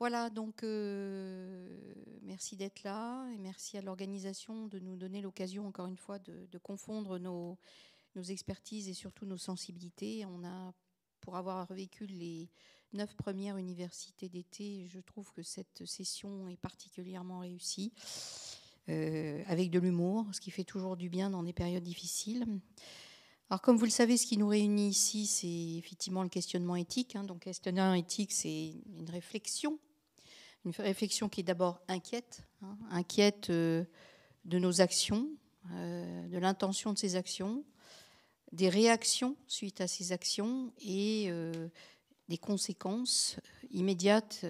Voilà, donc euh, merci d'être là et merci à l'organisation de nous donner l'occasion, encore une fois, de, confondre nos, expertises et surtout nos sensibilités. On a, pour avoir revécu les neuf premières universités d'été, je trouve que cette session est particulièrement réussie, euh, avec de l'humour, ce qui fait toujours du bien dans des périodes difficiles. Alors, comme vous le savez, ce qui nous réunit ici, c'est effectivement le questionnement éthique. Hein. Donc, questionnement éthique, c'est une réflexion une réflexion qui est d'abord inquiète, hein, inquiète euh, de nos actions, euh, de l'intention de ces actions, des réactions suite à ces actions et euh, des conséquences immédiates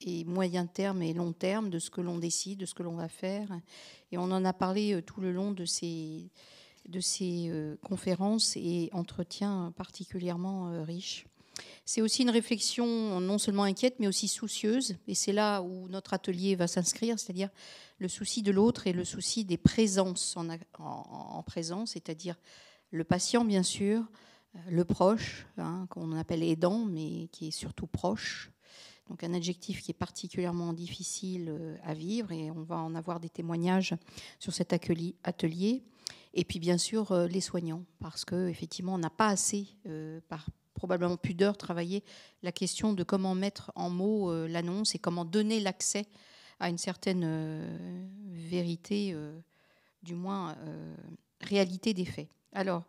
et moyen terme et long terme de ce que l'on décide, de ce que l'on va faire. Et on en a parlé tout le long de ces, de ces conférences et entretiens particulièrement riches. C'est aussi une réflexion non seulement inquiète, mais aussi soucieuse. Et c'est là où notre atelier va s'inscrire, c'est-à-dire le souci de l'autre et le souci des présences en, présence, c'est-à-dire le patient, bien sûr, le proche, hein, qu'on appelle aidant, mais qui est surtout proche. Donc un adjectif qui est particulièrement difficile euh, à vivre et on va en avoir des témoignages sur cet atelier. Et puis bien sûr euh, les soignants, parce qu'effectivement on n'a pas assez, euh, par probablement plus d'heures travailler la question de comment mettre en mots euh, l'annonce et comment donner l'accès à une certaine euh, vérité, euh, du moins réalité des faits. Alors,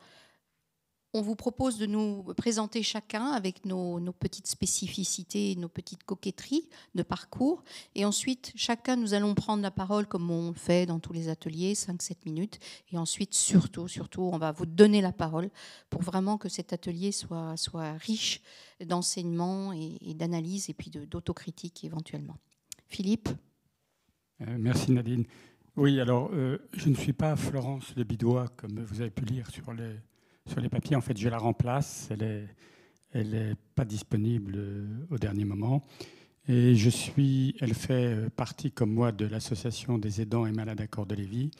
on vous propose de nous présenter chacun avec nos, petites spécificités, nos petites coquetteries de parcours. Et ensuite, chacun, nous allons prendre la parole comme on le fait dans tous les ateliers, 5-7 minutes. Et ensuite, surtout, surtout, on va vous donner la parole pour vraiment que cet atelier soit, riche d'enseignements et, d'analyse et puis d'autocritique éventuellement. Philippe euh, Merci Nadine. Oui, alors, euh, je ne suis pas Florence Le Bidois, comme vous avez pu lire sur les sur les papiers. En fait, je la remplace. Elle n'est elle est pas disponible euh, au dernier moment. Et je suis, elle fait euh, partie, comme moi, de l'association des aidants et malades à corps de Lévis.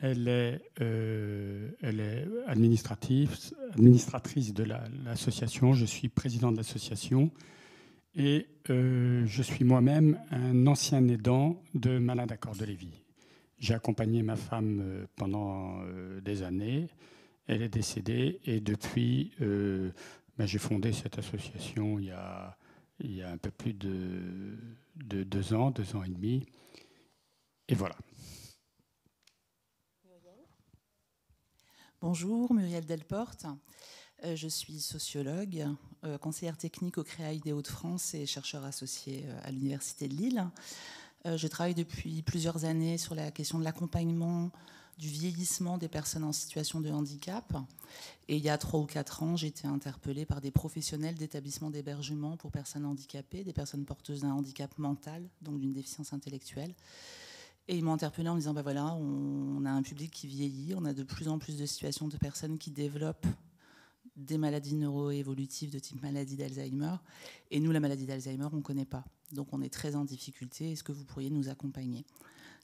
Elle est, euh, elle est administrative, administratrice de l'association. je suis président de l'association. Et je suis moi-même un ancien aidant de malades à corps de Lévis. J'ai accompagné ma femme pendant des années. Elle est décédée et depuis, euh, ben, j'ai fondé cette association il y, a, un peu plus de, de deux ans, deux ans et demi. Et voilà. Bonjour, Muriel Delporte. Euh, je suis sociologue, euh, conseillère technique au CREAI des Hauts-de-France et chercheur associé à l'Université de Lille. Je travaille depuis plusieurs années sur la question de l'accompagnement du vieillissement des personnes en situation de handicap. Et il y a trois ou quatre ans, j'ai été interpellée par des professionnels d'établissements d'hébergement pour personnes handicapées, des personnes porteuses d'un handicap mental, donc d'une déficience intellectuelle. Et ils m'ont interpellée en me disant, bah voilà, on a un public qui vieillit, on a de plus en plus de situations de personnes qui développent des maladies neuroévolutives de type maladie d'Alzheimer. Et nous, la maladie d'Alzheimer, on ne connaît pas. Donc on est très en difficulté. Est-ce que vous pourriez nous accompagner?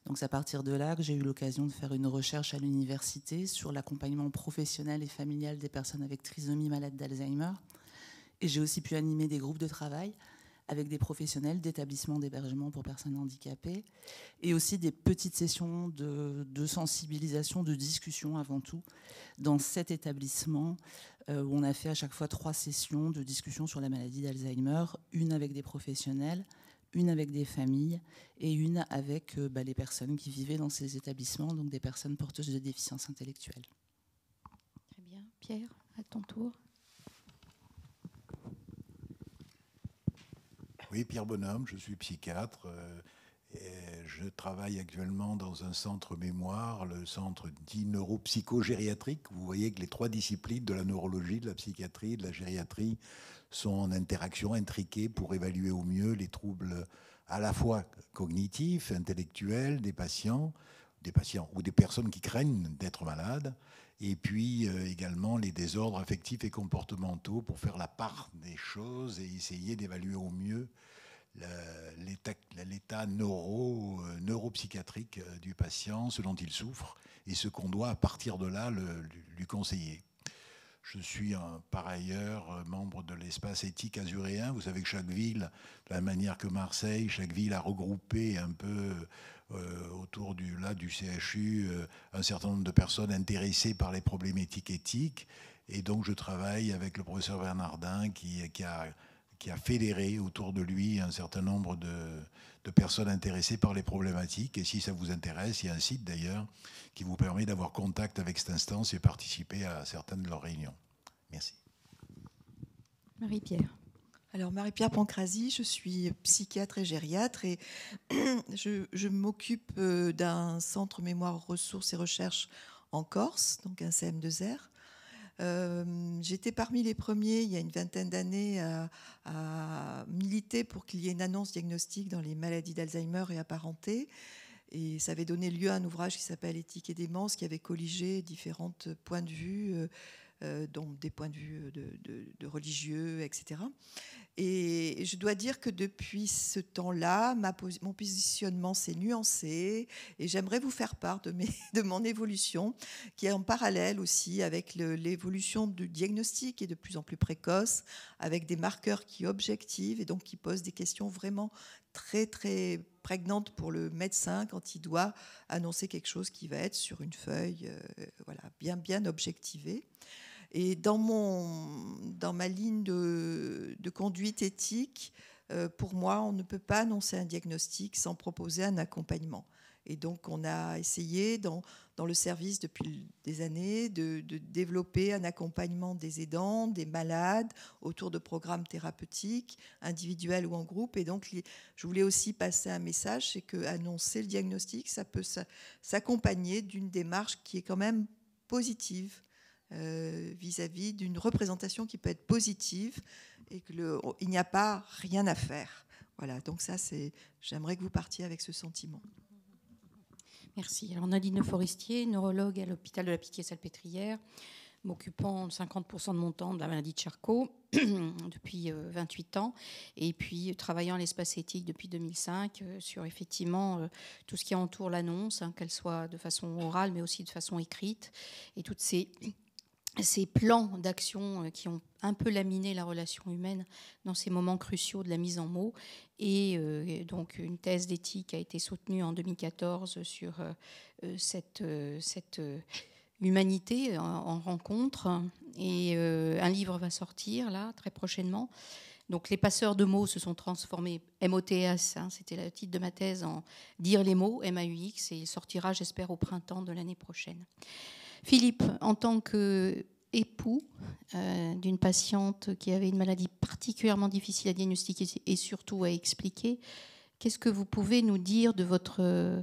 Donc c'est à partir de là que j'ai eu l'occasion de faire une recherche à l'université sur l'accompagnement professionnel et familial des personnes avec trisomie malade d'Alzheimer. Et j'ai aussi pu animer des groupes de travail avec des professionnels d'établissements d'hébergement pour personnes handicapées et aussi des petites sessions de, sensibilisation, de discussion avant tout dans cet établissement euh, où on a fait à chaque fois trois sessions de discussion sur la maladie d'Alzheimer, une avec des professionnels, une avec des familles et une avec euh, bah, les personnes qui vivaient dans ces établissements, donc des personnes porteuses de déficience intellectuelle. Très bien. Pierre, à ton tour. Oui, Pierre Bonhomme, je suis psychiatre. Euh, et je travaille actuellement dans un centre mémoire, le centre dit neuropsychogériatrique. Vous voyez que les trois disciplines de la neurologie, de la psychiatrie, de la gériatrie sont en interaction intriquée pour évaluer au mieux les troubles à la fois cognitifs, intellectuels des patients, des patients ou des personnes qui craignent d'être malades, et puis euh, également les désordres affectifs et comportementaux pour faire la part des choses et essayer d'évaluer au mieux l'état neuro, euh, neuropsychiatrique euh, du patient, ce dont il souffre, et ce qu'on doit à partir de là lui conseiller. Je suis par ailleurs membre de l'espace éthique azuréen. Vous savez que chaque ville, de la manière que Marseille, chaque ville a regroupé un peu euh, autour du, là, du CHU un certain nombre de personnes intéressées par les problématiques éthiques. Et donc je travaille avec le professeur Bernardin qui a qui a fédéré autour de lui un certain nombre de, de, personnes intéressées par les problématiques. Et si ça vous intéresse, il y a un site d'ailleurs qui vous permet d'avoir contact avec cette instance et participer à certaines de leurs réunions. Merci. Marie-Pierre. Alors Marie-Pierre Pancrasi, je suis psychiatre et gériatre et je, je m'occupe euh, d'un centre mémoire ressources et recherche en Corse, donc un CM2R. Euh, j'étais parmi les premiers, il y a une vingtaine d'années, à, militer pour qu'il y ait une annonce diagnostique dans les maladies d'Alzheimer et apparentées. Et ça avait donné lieu à un ouvrage qui s'appelle Éthique et démence, qui avait colligé différents points de vue, euh, euh, dont des points de vue de religieux, etc. Et je dois dire que depuis ce temps-là, mon positionnement s'est nuancé et j'aimerais vous faire part de, mon évolution qui est en parallèle aussi avec l'évolution du diagnostic et de plus en plus précoce, avec des marqueurs qui objectivent et donc qui posent des questions vraiment très très prégnantes pour le médecin quand il doit annoncer quelque chose qui va être sur une feuille euh, voilà, bien bien objectivée. Et dans, mon, dans ma ligne de, conduite éthique, euh, pour moi, on ne peut pas annoncer un diagnostic sans proposer un accompagnement. Et donc, on a essayé dans, dans le service depuis des années de, développer un accompagnement des aidants, des malades, autour de programmes thérapeutiques, individuels ou en groupe. Et donc, je voulais aussi passer un message, c'est que annoncer le diagnostic, ça peut s'accompagner d'une démarche qui est quand même positive euh, vis-à-vis d'une représentation qui peut être positive et qu'il n'y a pas rien à faire. Voilà, donc ça, c'est, j'aimerais que vous partiez avec ce sentiment. Merci. Alors Nadine Forestier, neurologue à l'hôpital de la Pitié-Salpêtrière, m'occupant 50% de mon temps de la maladie de Charcot depuis 28 euh, ans, et puis travaillant à l'espace éthique depuis 2005 euh, sur effectivement tout ce qui entoure l'annonce, hein, qu'elle soit de façon orale mais aussi de façon écrite, et toutes ces ces plans d'action euh, qui ont un peu laminé la relation humaine dans ces moments cruciaux de la mise en mots. Et euh, donc une thèse d'éthique a été soutenue en 2014 sur euh, cette, humanité en, rencontre. Et un livre va sortir là très prochainement. Donc les passeurs de mots se sont transformés, MOTS, hein, c'était le titre de ma thèse, en Dire les mots, MAUX, et il sortira, j'espère, au printemps de l'année prochaine. Philippe, en tant qu'époux euh, d'une patiente qui avait une maladie particulièrement difficile à diagnostiquer et surtout à expliquer, qu'est-ce que vous pouvez nous dire de votre euh,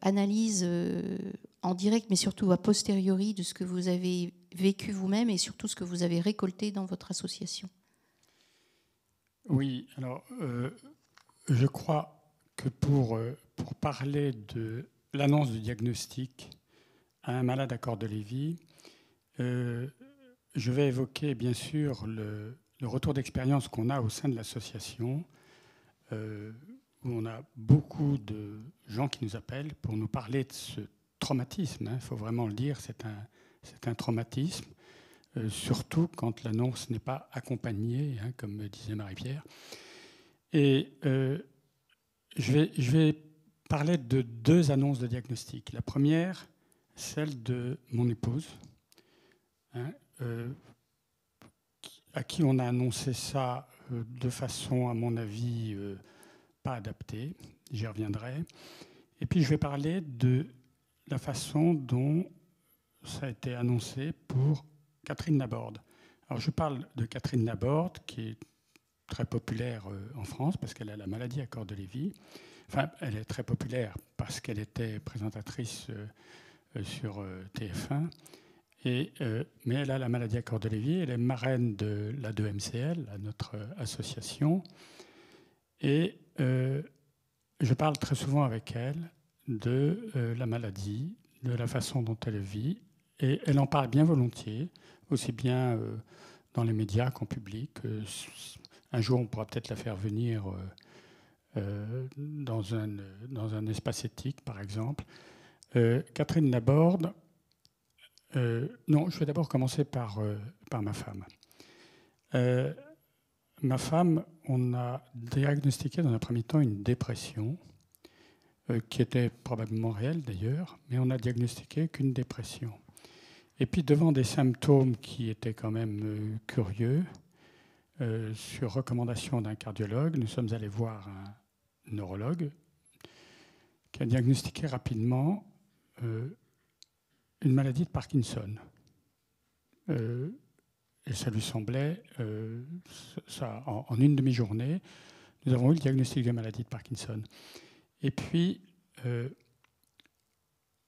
analyse euh, en direct, mais surtout a posteriori, de ce que vous avez vécu vous-même et surtout ce que vous avez récolté dans votre association? Oui, alors je crois que pour parler de l'annonce du diagnostic, un malade à corps de euh, je vais évoquer bien sûr le, retour d'expérience qu'on a au sein de l'association, euh, où on a beaucoup de gens qui nous appellent pour nous parler de ce traumatisme. Il hein. faut vraiment le dire, c'est un, c'est un traumatisme, euh, surtout quand l'annonce n'est pas accompagnée, hein, comme disait Marie-Pierre. Et je, vais, je vais parler de deux annonces de diagnostic. La première, celle de mon épouse, hein, euh, à qui on a annoncé ça euh, de façon, à mon avis, euh, pas adaptée. J'y reviendrai. Et puis je vais parler de la façon dont ça a été annoncé pour Catherine Laborde. Alors je parle de Catherine Laborde, qui est très populaire en France parce qu'elle a la maladie à corps de Lévy. Enfin, elle est très populaire parce qu'elle était présentatrice sur euh, TF1. Et, euh, mais elle a la maladie à corps elle est marraine de la 2MCL, notre association. Et je parle très souvent avec elle de la maladie, de la façon dont elle vit. Et elle en parle bien volontiers, aussi bien dans les médias qu'en public. un jour, on pourra peut-être la faire venir dans, un, dans un espace éthique, par exemple. Euh, Catherine Laborde, euh, non, je vais d'abord commencer par, euh, ma femme. ma femme, on a diagnostiqué dans un premier temps une dépression, qui était probablement réelle d'ailleurs, mais on a diagnostiqué qu'une dépression. Et puis devant des symptômes qui étaient quand même curieux, sur recommandation d'un cardiologue, nous sommes allés voir un neurologue qui a diagnostiqué rapidement une maladie de Parkinson. Et ça lui semblait, euh, ça, en, une demi-journée, nous avons eu le diagnostic de la maladie de Parkinson. Et puis, euh,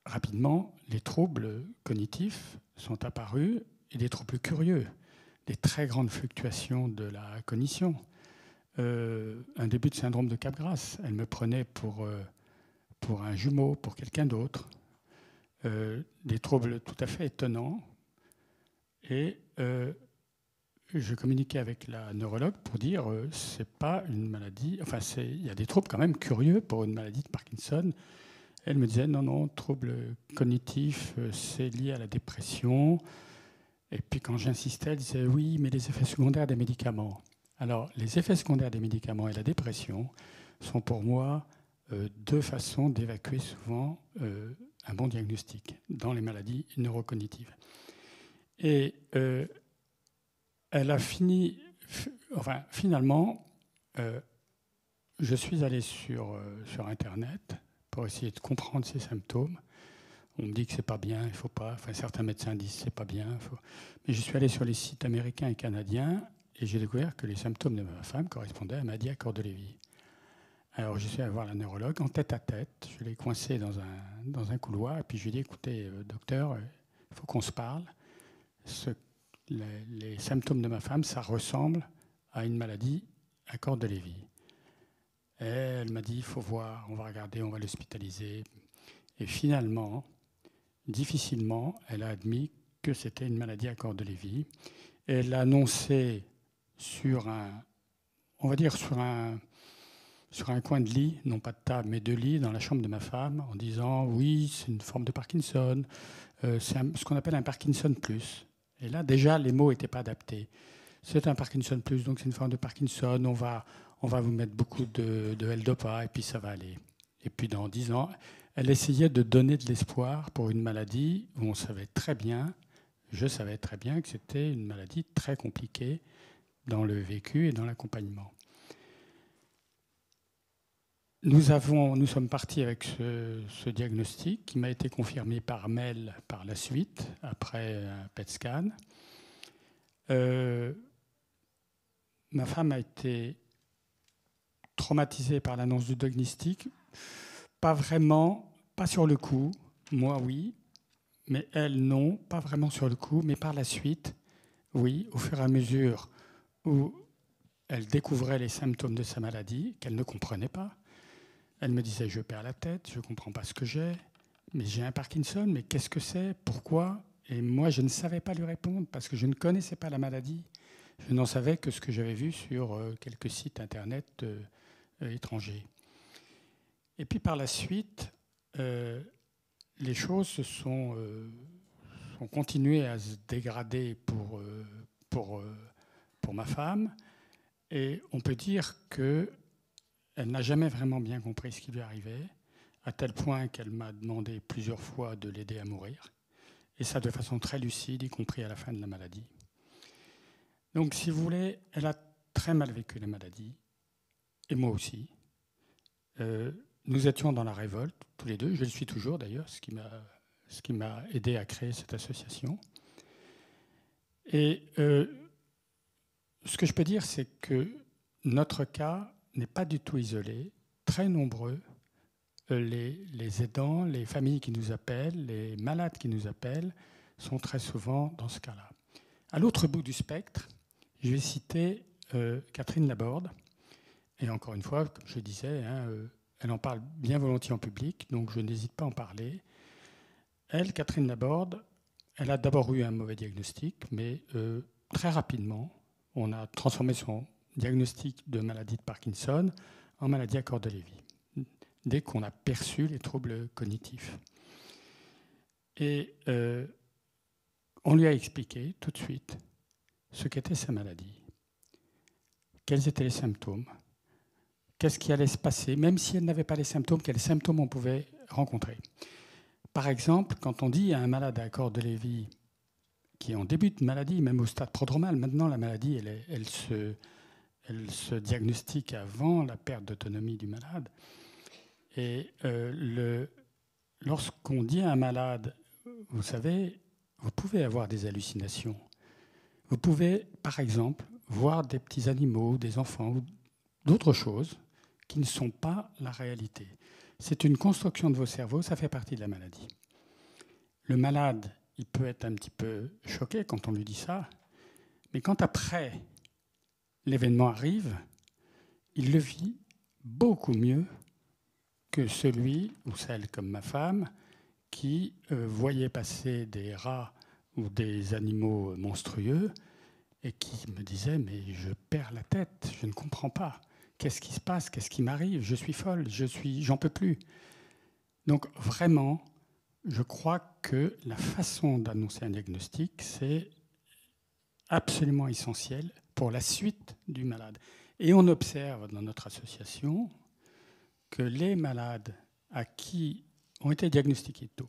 rapidement, les troubles cognitifs sont apparus et des troubles curieux, des très grandes fluctuations de la cognition. Euh, un début de syndrome de Capgras. Elle me prenait pour, pour un jumeau, pour quelqu'un d'autre. Des troubles tout à fait étonnants. Et je communiquais avec la neurologue pour dire euh, c'est pas une maladie, enfin il y a des troubles quand même curieux pour une maladie de Parkinson. Elle me disait non non troubles cognitifs euh, c'est lié à la dépression. Et puis quand j'insistais, elle disait oui mais les effets secondaires des médicaments. Alors les effets secondaires des médicaments et la dépression sont pour moi euh, deux façons d'évacuer souvent un bon diagnostic dans les maladies neurocognitives. Et elle a fini, enfin, finalement, euh, je suis allé sur, euh, sur Internet pour essayer de comprendre ces symptômes. On me dit que c'est pas bien, il faut pas. Enfin, certains médecins disent c'est pas bien. Mais je suis allé sur les sites américains et canadiens et j'ai découvert que les symptômes de ma femme correspondaient à Madia Cordelevi. Alors, je suis allé voir la neurologue en tête à tête. Je l'ai coincé dans un, dans un couloir et puis je lui ai dit écoutez, euh, docteur, il faut qu'on se parle. Les, symptômes de ma femme, ça ressemble à une maladie à corde de Lévy. elle m'a dit, il faut voir, on va regarder, on va l'hospitaliser. Et finalement, difficilement, elle a admis que c'était une maladie à corde de Lévy. elle l'a annoncé sur un, on va dire sur un, sur un coin de lit, non pas de table, mais de lit, dans la chambre de ma femme, en disant oui, c'est une forme de Parkinson, euh, c'est ce qu'on appelle un Parkinson plus. Et là, déjà, les mots n'étaient pas adaptés. C'est un Parkinson plus, donc c'est une forme de Parkinson. On va, vous mettre beaucoup de, de L-Dopa et puis ça va aller. Et puis dans dix ans, elle essayait de donner de l'espoir pour une maladie où on savait très bien, je savais très bien que c'était une maladie très compliquée dans le vécu et dans l'accompagnement. Nous, sommes partis avec ce, diagnostic qui m'a été confirmé par mail par la suite, après un PET scan. Euh, ma femme a été traumatisée par l'annonce du diagnostic. Pas vraiment, pas sur le coup. Moi, oui. Mais elle, non. Pas vraiment sur le coup. Mais par la suite, oui, au fur et à mesure où elle découvrait les symptômes de sa maladie, qu'elle ne comprenait pas, elle me disait, je perds la tête, je ne comprends pas ce que j'ai, mais j'ai un Parkinson, mais qu'est-ce que c'est Pourquoi? Et moi, je ne savais pas lui répondre parce que je ne connaissais pas la maladie. Je n'en savais que ce que j'avais vu sur euh, quelques sites Internet euh, euh, étrangers. Et puis par la suite, les choses se sont, continuées à se dégrader pour, pour, pour ma femme. Et on peut dire que elle n'a jamais vraiment bien compris ce qui lui arrivait, à tel point qu'elle m'a demandé plusieurs fois de l'aider à mourir, et ça de façon très lucide, y compris à la fin de la maladie. Donc, si vous voulez, elle a très mal vécu la maladie, et moi aussi. Euh, nous étions dans la révolte, tous les deux, je le suis toujours d'ailleurs, ce qui m'a aidé à créer cette association. Et euh, ce que je peux dire, c'est que notre cas n'est pas du tout isolé. Très nombreux, euh, les, aidants, les familles qui nous appellent, les malades qui nous appellent, sont très souvent dans ce cas-là. À l'autre bout du spectre, je vais citer euh, Catherine Laborde. Et encore une fois, comme je disais, hein, euh, elle en parle bien volontiers en public, donc je n'hésite pas à en parler. Elle, Catherine Laborde, elle a d'abord eu un mauvais diagnostic, mais très rapidement, on a transformé son diagnostic de maladie de Parkinson en maladie à corps de Lévy, dès qu'on a perçu les troubles cognitifs. Et euh, on lui a expliqué tout de suite ce qu'était sa maladie, quels étaient les symptômes, qu'est-ce qui allait se passer, même si elle n'avait pas les symptômes, quels symptômes on pouvait rencontrer. Par exemple, quand on dit à un malade à corps de Lévy qui est en début de maladie, même au stade prodromal, maintenant la maladie, elle, se, elle se diagnostique avant la perte d'autonomie du malade. Et euh, lorsqu'on dit à un malade, vous savez, vous pouvez avoir des hallucinations. Vous pouvez, par exemple, voir des petits animaux, des enfants ou d'autres choses qui ne sont pas la réalité. C'est une construction de vos cerveaux, ça fait partie de la maladie. Le malade, il peut être un petit peu choqué quand on lui dit ça, mais quand après l'événement arrive, il le vit beaucoup mieux que celui ou celle comme ma femme qui euh, voyait passer des rats ou des animaux monstrueux et qui me disait mais je perds la tête, je ne comprends pas. Qu'est-ce qui se passe? Qu'est-ce qui m'arrive? Je suis folle, je suis, j'en peux plus. Donc vraiment, je crois que la façon d'annoncer un diagnostic, c'est absolument essentiel pour la suite du malade. Et on observe dans notre association que les malades à qui ont été diagnostiqués tôt,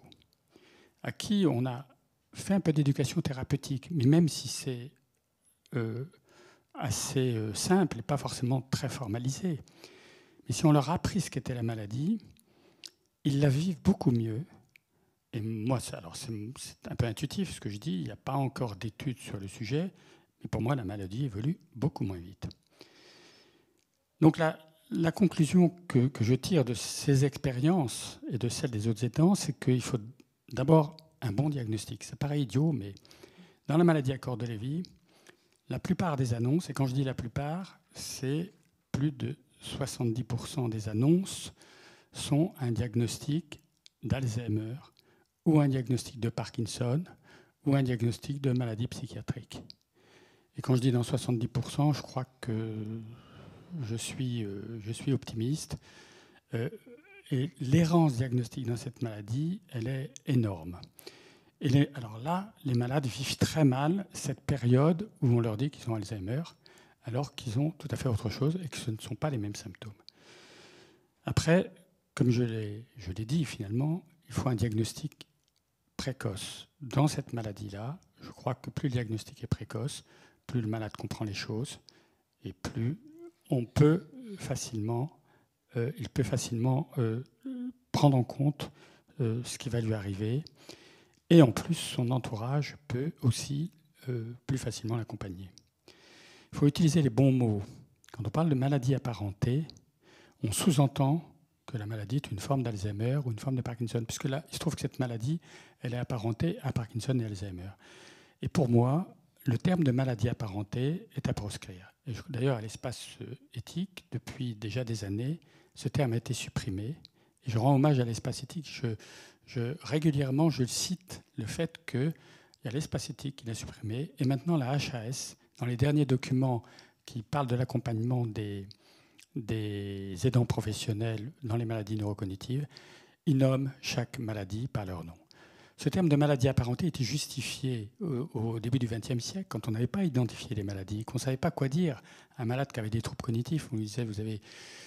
à qui on a fait un peu d'éducation thérapeutique, mais même si c'est euh, assez euh, simple et pas forcément très formalisé. Mais si on leur a appris ce qu'était la maladie, ils la vivent beaucoup mieux. Et moi, c'est un peu intuitif ce que je dis, il n'y a pas encore d'études sur le sujet, mais pour moi, la maladie évolue beaucoup moins vite. Donc la, conclusion que, je tire de ces expériences et de celles des autres aidants, c'est qu'il faut d'abord un bon diagnostic. Ça paraît idiot, mais dans la maladie à corps de Lévy, la plupart des annonces, et quand je dis la plupart, c'est plus de 70% des annonces sont un diagnostic d'Alzheimer ou un diagnostic de Parkinson ou un diagnostic de maladie psychiatrique. Et quand je dis dans 70%, je crois que je suis, euh, optimiste. Euh, et l'errance diagnostique dans cette maladie, elle est énorme. Et alors là, les malades vivent très mal cette période où on leur dit qu'ils ont Alzheimer, alors qu'ils ont tout à fait autre chose et que ce ne sont pas les mêmes symptômes. Après, comme je l'ai dit finalement, il faut un diagnostic précoce. Dans cette maladie-là, je crois que plus le diagnostic est précoce, plus le malade comprend les choses et plus on peut facilement, euh, il peut facilement euh, prendre en compte euh, ce qui va lui arriver et en plus, son entourage peut aussi plus facilement l'accompagner. Il faut utiliser les bons mots. Quand on parle de maladie apparentée, on sous-entend que la maladie est une forme d'Alzheimer ou une forme de Parkinson, puisque là, il se trouve que cette maladie, elle est apparentée à Parkinson et Alzheimer. Et pour moi, le terme de maladie apparentée est à proscrire. D'ailleurs, à l'espace euh, éthique, depuis déjà des années, ce terme a été supprimé. Et je rends hommage à l'espace éthique. Je, régulièrement, je cite le fait qu'il y a l'espace éthique qui l'a supprimé, et maintenant la HAS, dans les derniers documents qui parlent de l'accompagnement des, des aidants professionnels dans les maladies neurocognitives, ils nomment chaque maladie par leur nom. Ce terme de maladie apparentée était justifié au, début du XXe siècle, quand on n'avait pas identifié les maladies, qu'on ne savait pas quoi dire un malade qui avait des troubles cognitifs. On lui disait, vous avez,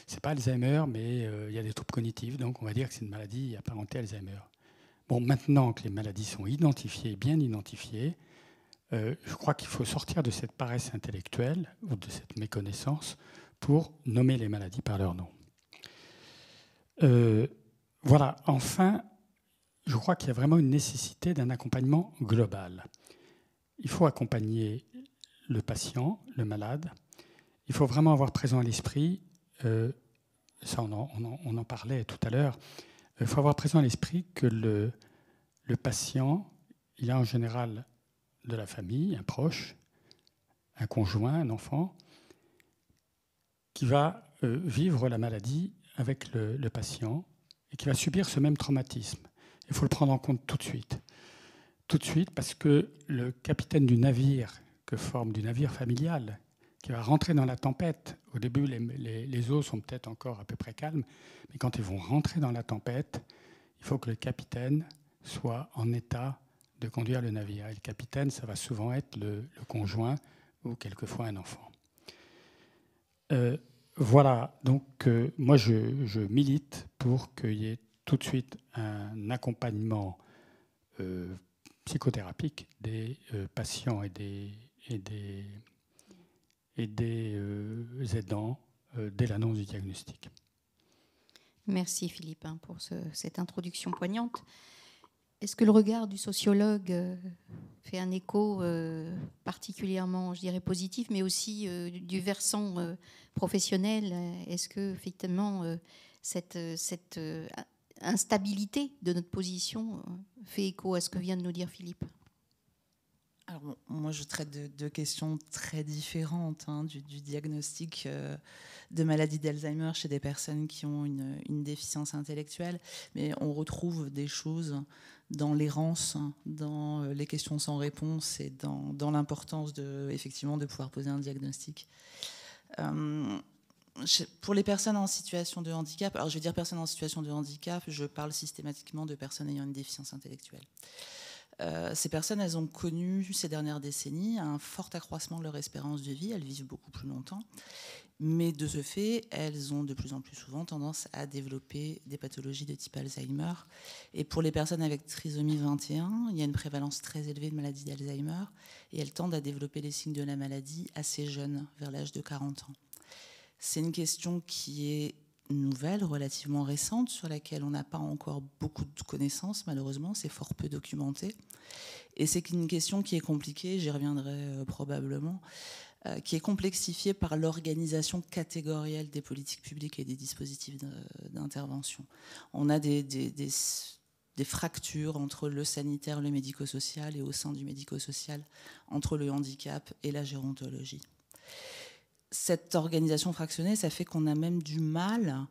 c'est pas Alzheimer, mais euh, il y a des troubles cognitifs, donc on va dire que c'est une maladie apparentée à Alzheimer. Bon, maintenant que les maladies sont identifiées, bien identifiées, euh, je crois qu'il faut sortir de cette paresse intellectuelle ou de cette méconnaissance pour nommer les maladies par leur nom. Euh, voilà, enfin, je crois qu'il y a vraiment une nécessité d'un accompagnement global. Il faut accompagner le patient, le malade. Il faut vraiment avoir présent à l'esprit, euh, ça on en, parlait tout à l'heure, il faut avoir présent à l'esprit que le, patient, il a en général de la famille, un proche, un conjoint, un enfant, qui va euh, vivre la maladie avec le patient et qui va subir ce même traumatisme. Il faut le prendre en compte tout de suite. Tout de suite, parce que le capitaine du navire, que forme du navire familial, qui va rentrer dans la tempête, au début, les, eaux sont peut-être encore à peu près calmes, mais quand ils vont rentrer dans la tempête, il faut que le capitaine soit en état de conduire le navire. Et le capitaine, ça va souvent être le, conjoint ou quelquefois un enfant. Euh, voilà, donc euh, moi je, milite pour qu'il y ait tout de suite un accompagnement psychothérapique des patients et des, et des, et des aidants dès l'annonce du diagnostic. Merci Philippe hein, pour cette introduction poignante. Est-ce que le regard du sociologue euh, fait un écho euh, particulièrement, je dirais, positif, mais aussi euh, du versant professionnel? Est-ce que, effectivement, cette, cette instabilité de notre position fait écho à ce que vient de nous dire Philippe alors, moi, je traite de questions très différentes hein, du, diagnostic de maladie d'Alzheimer chez des personnes qui ont une, déficience intellectuelle, mais on retrouve des choses dans l'errance, dans euh, les questions sans réponse et dans, l'importance de, effectivement, de pouvoir poser un diagnostic. Euh, pour les personnes en situation de handicap, alors je vais dire personnes en situation de handicap, je parle systématiquement de personnes ayant une déficience intellectuelle. Euh, ces personnes, elles ont connu ces dernières décennies un fort accroissement de leur espérance de vie, elles vivent beaucoup plus longtemps. Mais de ce fait, elles ont de plus en plus souvent tendance à développer des pathologies de type Alzheimer. Et pour les personnes avec trisomie 21, il y a une prévalence très élevée de maladie d'Alzheimer et elles tendent à développer les signes de la maladie assez jeunes, vers l'âge de 40 ans. C'est une question qui est nouvelle, relativement récente, sur laquelle on n'a pas encore beaucoup de connaissances, malheureusement, c'est fort peu documenté. Et c'est une question qui est compliquée, j'y reviendrai euh, probablement, euh, qui est complexifié par l'organisation catégorielle des politiques publiques et des dispositifs d'intervention. On a des, des, fractures entre le sanitaire, le médico-social et au sein du médico-social, entre le handicap et la gérontologie. Cette organisation fractionnée, ça fait qu'on a même du mal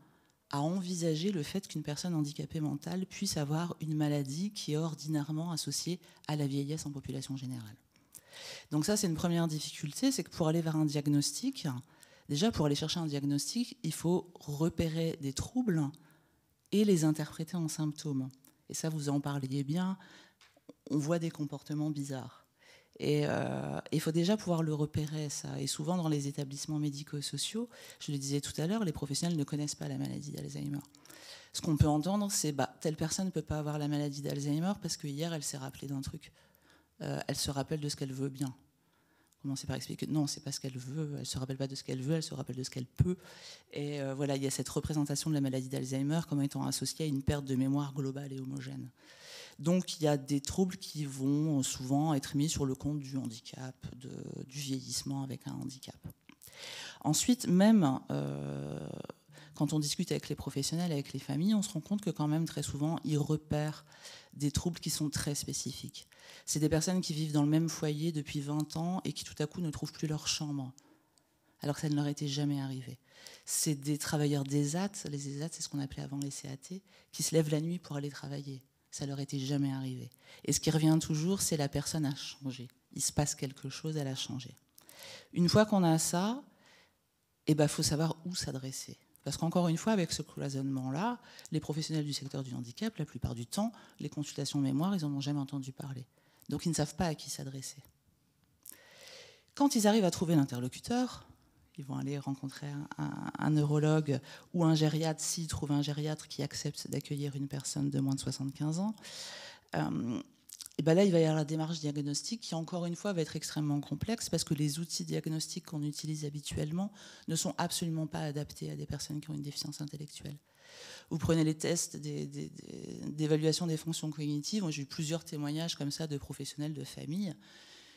à envisager le fait qu'une personne handicapée mentale puisse avoir une maladie qui est ordinairement associée à la vieillesse en population générale. Donc ça, c'est une première difficulté, c'est que pour aller vers un diagnostic, déjà pour aller chercher un diagnostic, il faut repérer des troubles et les interpréter en symptômes. Et ça, vous en parliez bien, on voit des comportements bizarres. Et euh, il faut déjà pouvoir le repérer, ça. Et souvent, dans les établissements médico-sociaux, je le disais tout à l'heure, les professionnels ne connaissent pas la maladie d'Alzheimer. Ce qu'on peut entendre, c'est bah, telle personne ne peut pas avoir la maladie d'Alzheimer parce que hier, elle s'est rappelée d'un truc. Euh, elle se rappelle de ce qu'elle veut bien. Commencez par expliquer que non, c'est pas ce qu'elle veut, elle se rappelle pas de ce qu'elle veut, elle se rappelle de ce qu'elle peut. Et euh, voilà, il y a cette représentation de la maladie d'Alzheimer comme étant associée à une perte de mémoire globale et homogène. Donc il y a des troubles qui vont souvent être mis sur le compte du handicap, du vieillissement avec un handicap. Ensuite, même euh, quand on discute avec les professionnels, avec les familles, on se rend compte que quand même très souvent, ils repèrent des troubles qui sont très spécifiques. C'est des personnes qui vivent dans le même foyer depuis 20 ans et qui tout à coup ne trouvent plus leur chambre, alors que ça ne leur était jamais arrivé. C'est des travailleurs d'ESAT, les ESAT c'est ce qu'on appelait avant les CAT, qui se lèvent la nuit pour aller travailler. Ça leur était jamais arrivé. Et ce qui revient toujours, c'est la personne a changé. Il se passe quelque chose, elle a changé. Une fois qu'on a ça, il eh ben, faut savoir où s'adresser. Parce qu'encore une fois, avec ce cloisonnement-là, les professionnels du secteur du handicap, la plupart du temps, les consultations mémoire, ils n'en ont jamais entendu parler. Donc ils ne savent pas à qui s'adresser. Quand ils arrivent à trouver l'interlocuteur, ils vont aller rencontrer un, neurologue ou un gériatre s'ils trouvent un gériatre qui accepte d'accueillir une personne de moins de 75 ans. Euh, et ben là, il va y avoir la démarche diagnostique qui, encore une fois, va être extrêmement complexe parce que les outils diagnostiques qu'on utilise habituellement ne sont absolument pas adaptés à des personnes qui ont une déficience intellectuelle. Vous prenez les tests d'évaluation des, fonctions cognitives. J'ai eu plusieurs témoignages comme ça de professionnels de famille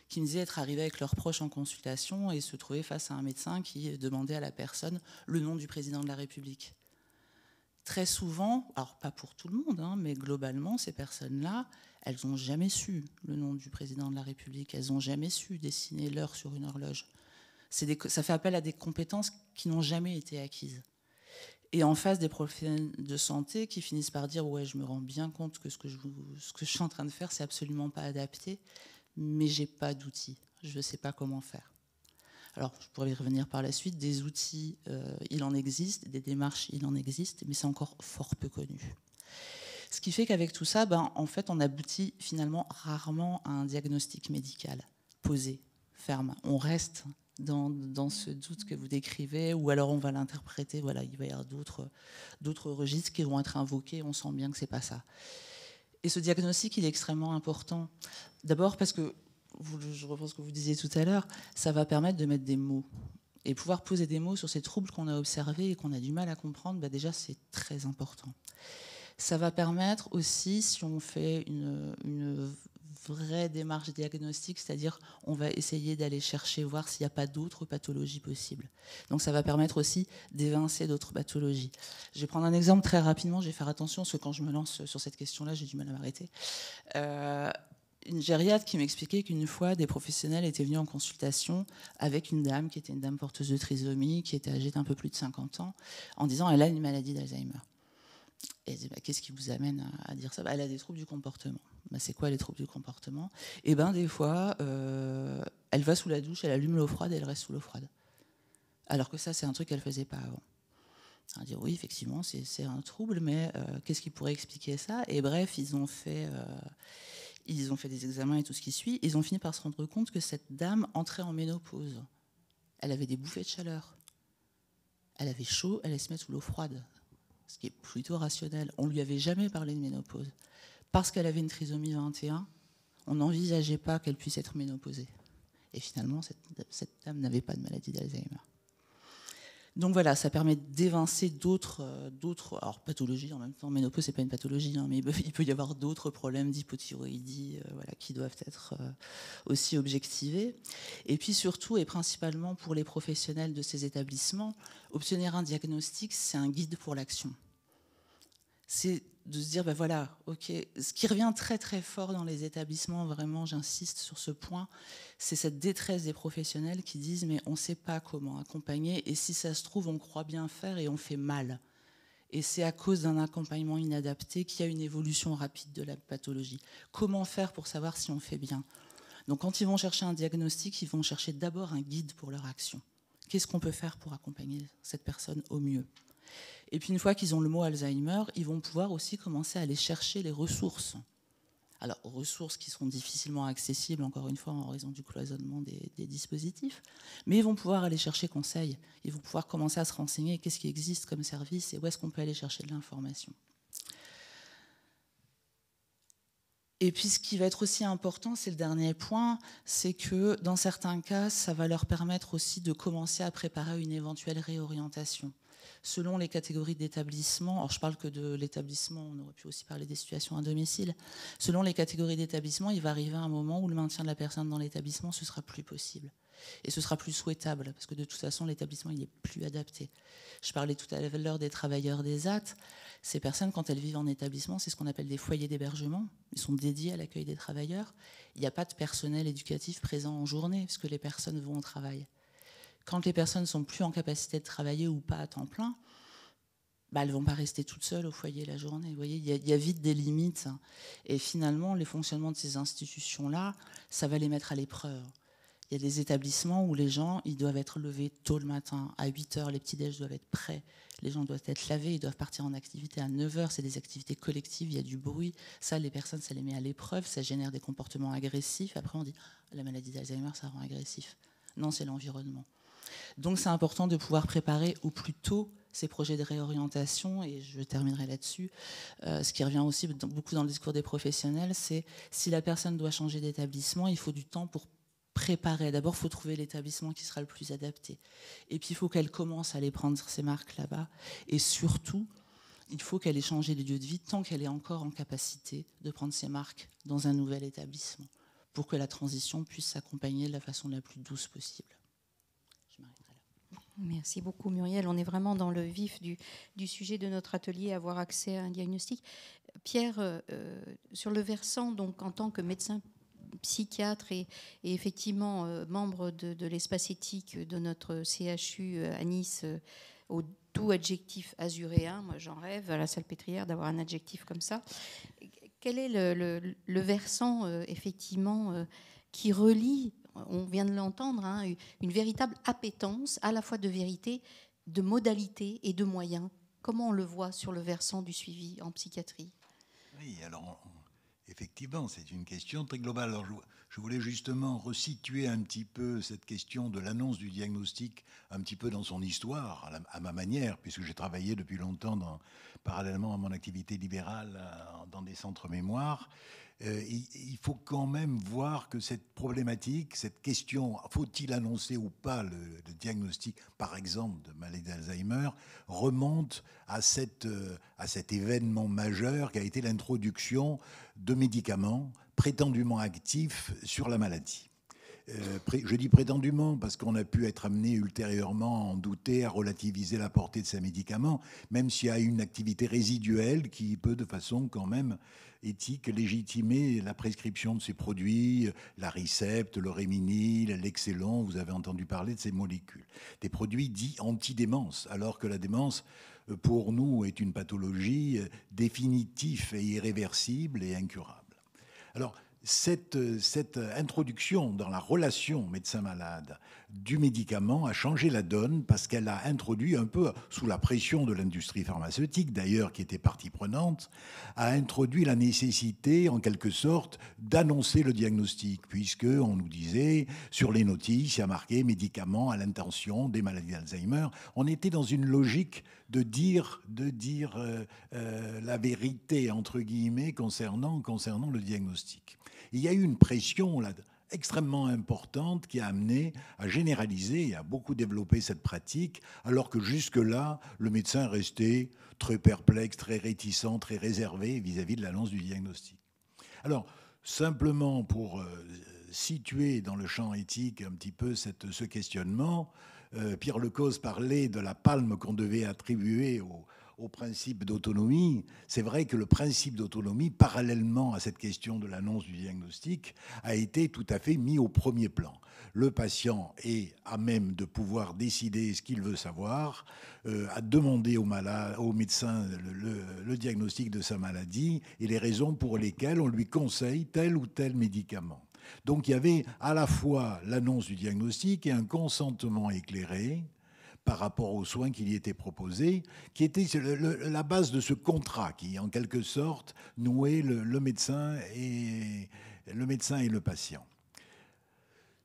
qui me disaient être arrivés avec leurs proches en consultation et se trouver face à un médecin qui demandait à la personne le nom du président de la République. Très souvent, alors pas pour tout le monde, hein, mais globalement, ces personnes-là, elles n'ont jamais su le nom du président de la République, elles n'ont jamais su dessiner l'heure sur une horloge. ça fait appel à des compétences qui n'ont jamais été acquises. Et en face des professionnels de santé qui finissent par dire ouais je me rends bien compte que ce que je, ce que je suis en train de faire c'est absolument pas adapté, mais j'ai pas d'outils, je ne sais pas comment faire. Alors je pourrais y revenir par la suite, des outils euh, il en existe, des démarches il en existe, mais c'est encore fort peu connu. Ce qui fait qu'avec tout ça, ben, en fait, on aboutit finalement rarement à un diagnostic médical posé, ferme. On reste dans, dans, ce doute que vous décrivez, ou alors on va l'interpréter. Voilà, il va y avoir d'autres, registres qui vont être invoqués. On sent bien que c'est pas ça. Et ce diagnostic, il est extrêmement important. D'abord parce que, je reprends ce que vous disiez tout à l'heure, ça va permettre de mettre des mots. Et pouvoir poser des mots sur ces troubles qu'on a observés et qu'on a du mal à comprendre, bah déjà, c'est très important. Ça va permettre aussi, si on fait une, une vraie démarche diagnostique, c'est-à-dire on va essayer d'aller chercher, voir s'il n'y a pas d'autres pathologies possibles. Donc ça va permettre aussi d'évincer d'autres pathologies. Je vais prendre un exemple très rapidement, je vais faire attention, parce que quand je me lance sur cette question-là, j'ai du mal à m'arrêter. Euh, une gériatre qui m'expliquait qu'une fois, des professionnels étaient venus en consultation avec une dame qui était une dame porteuse de trisomie, qui était âgée d'un peu plus de 50 ans, en disant elle a une maladie d'Alzheimer. Et elle dit bah, qu'est-ce qui vous amène à, dire ça? Bah, Elle a des troubles du comportement. Bah, c'est quoi les troubles du comportement? Eh bien des fois, euh, elle va sous la douche, elle allume l'eau froide et elle reste sous l'eau froide. Alors que ça, c'est un truc qu'elle faisait pas avant. On dire oui, effectivement, c'est un trouble, mais euh, qu'est-ce qui pourrait expliquer ça? Et bref, ils ont fait. Euh, ils ont fait des examens et tout ce qui suit. Ils ont fini par se rendre compte que cette dame entrait en ménopause. Elle avait des bouffées de chaleur. Elle avait chaud, elle allait se mettre sous l'eau froide. Ce qui est plutôt rationnel. On lui avait jamais parlé de ménopause. Parce qu'elle avait une trisomie 21, on n'envisageait pas qu'elle puisse être ménopausée. Et finalement, cette, cette dame n'avait pas de maladie d'Alzheimer. Donc voilà, ça permet d'évincer d'autres, euh, d'autres, alors pathologies en même temps. Ménopause, c'est pas une pathologie, hein, mais il peut y avoir d'autres problèmes d'hypothyroïdie, euh, voilà, qui doivent être euh, aussi objectivés. Et puis surtout et principalement pour les professionnels de ces établissements, obtenir un diagnostic, c'est un guide pour l'action. C'est de se dire, ben voilà, ok. Ce qui revient très très fort dans les établissements, vraiment, j'insiste sur ce point, c'est cette détresse des professionnels qui disent, mais on ne sait pas comment accompagner, et si ça se trouve, on croit bien faire et on fait mal. Et c'est à cause d'un accompagnement inadapté qu'il y a une évolution rapide de la pathologie. Comment faire pour savoir si on fait bien? Donc quand ils vont chercher un diagnostic, ils vont chercher d'abord un guide pour leur action. Qu'est-ce qu'on peut faire pour accompagner cette personne au mieux? Et puis une fois qu'ils ont le mot Alzheimer, ils vont pouvoir aussi commencer à aller chercher les ressources. Alors, ressources qui seront difficilement accessibles, encore une fois, en raison du cloisonnement des, dispositifs, mais ils vont pouvoir aller chercher conseil, ils vont pouvoir commencer à se renseigner qu'est-ce qui existe comme service et où est-ce qu'on peut aller chercher de l'information? Et puis ce qui va être aussi important, c'est le dernier point, c'est que dans certains cas, ça va leur permettre aussi de commencer à préparer une éventuelle réorientation selon les catégories d'établissement, alors je parle que de l'établissement, on aurait pu aussi parler des situations à domicile, selon les catégories d'établissement, il va arriver un moment où le maintien de la personne dans l'établissement, ce sera plus possible. Et ce sera plus souhaitable, parce que de toute façon, l'établissement, il est plus adapté. Je parlais tout à l'heure des travailleurs des AT. Ces personnes, quand elles vivent en établissement, c'est ce qu'on appelle des foyers d'hébergement. Ils sont dédiés à l'accueil des travailleurs. Il n'y a pas de personnel éducatif présent en journée, puisque les personnes vont au travail quand les personnes sont plus en capacité de travailler ou pas à temps plein, bah, elles ne vont pas rester toutes seules au foyer la journée. Vous voyez, il y, a vite des limites. Et finalement, les fonctionnements de ces institutions-là, ça va les mettre à l'épreuve. Il y a des établissements où les gens, ils doivent être levés tôt le matin, à 8 heures, les petits déj doivent être prêts, les gens doivent être lavés, ils doivent partir en activité à 9 heures, c'est des activités collectives, il y a du bruit. Ça, les personnes, ça les met à l'épreuve, ça génère des comportements agressifs. Après, on dit, la maladie d'Alzheimer, ça rend agressif. Non, c'est l'environnement. Donc c'est important de pouvoir préparer au plus tôt ces projets de réorientation, et je terminerai là-dessus. Euh, ce qui revient aussi beaucoup dans le discours des professionnels, c'est si la personne doit changer d'établissement, il faut du temps pour préparer. D'abord, il faut trouver l'établissement qui sera le plus adapté. Et puis, il faut qu'elle commence à aller prendre ses marques là-bas. Et surtout, il faut qu'elle ait changé de lieu de vie tant qu'elle est encore en capacité de prendre ses marques dans un nouvel établissement, pour que la transition puisse s'accompagner de la façon la plus douce possible. Merci beaucoup Muriel. On est vraiment dans le vif du, sujet de notre atelier, avoir accès à un diagnostic. Pierre, euh, sur le versant, donc en tant que médecin psychiatre et, effectivement euh, membre de, l'espace éthique de notre CHU euh, à Nice, au tout adjectif azuréen, moi j'en rêve à la salpêtrière d'avoir un adjectif comme ça. Quel est le versant effectivement qui relie on vient de l'entendre, hein, une véritable appétence à la fois de vérité, de modalité et de moyens. Comment on le voit sur le versant du suivi en psychiatrie? Oui, alors Effectivement, c'est une question très globale. Je, voulais justement resituer un petit peu cette question de l'annonce du diagnostic un petit peu dans son histoire, à, ma manière, puisque j'ai travaillé depuis longtemps, parallèlement à mon activité libérale, euh, dans des centres mémoire. Euh, il, faut quand même voir que cette problématique, cette question, faut-il annoncer ou pas le, diagnostic, par exemple, de maladie d'Alzheimer, remonte à, cette, euh, à cet événement majeur qui a été l'introduction de médicaments prétendument actifs sur la maladie. Euh, je dis prétendument parce qu'on a pu être amené ultérieurement à en douter, à relativiser la portée de ces médicaments, même s'il y a une activité résiduelle qui peut de façon quand même éthique légitimer la prescription de ces produits, la Ricept, le Réminil, l'excellent, vous avez entendu parler de ces molécules. Des produits dits anti-démence, alors que la démence, euh, pour nous, est une pathologie euh, définitive et irréversible et incurable. Alors, cette, cette, introduction dans la relation médecin-malade du médicament a changé la donne parce qu'elle a introduit un peu, sous la pression de l'industrie pharmaceutique d'ailleurs, qui était partie prenante, a introduit la nécessité, en quelque sorte, d'annoncer le diagnostic, puisque on nous disait sur les notices, il y a marqué médicament à l'intention des maladies d'Alzheimer. On était dans une logique de dire, de dire euh, euh, la vérité entre guillemets concernant, concernant le diagnostic. Il y a eu une pression extrêmement importante qui a amené à généraliser et à beaucoup développer cette pratique, alors que jusque-là, le médecin restait très perplexe, très réticent, très réservé vis-à-vis de l'annonce du diagnostic. Alors, simplement pour euh, situer dans le champ éthique un petit peu ce questionnement, euh, Pierre Lecause parlait de la palme qu'on devait attribuer au, au principe d'autonomie, c'est vrai que le principe d'autonomie, parallèlement à cette question de l'annonce du diagnostic, a été tout à fait mis au premier plan. Le patient est à même de pouvoir décider ce qu'il veut savoir, euh, à demander au, malade, au médecin le, le diagnostic de sa maladie et les raisons pour lesquelles on lui conseille tel ou tel médicament. Donc il y avait à la fois l'annonce du diagnostic et un consentement éclairé par rapport aux soins qui y étaient proposés, qui était la base de ce contrat qui, en quelque sorte, nouait le, médecin, et, le médecin et le patient.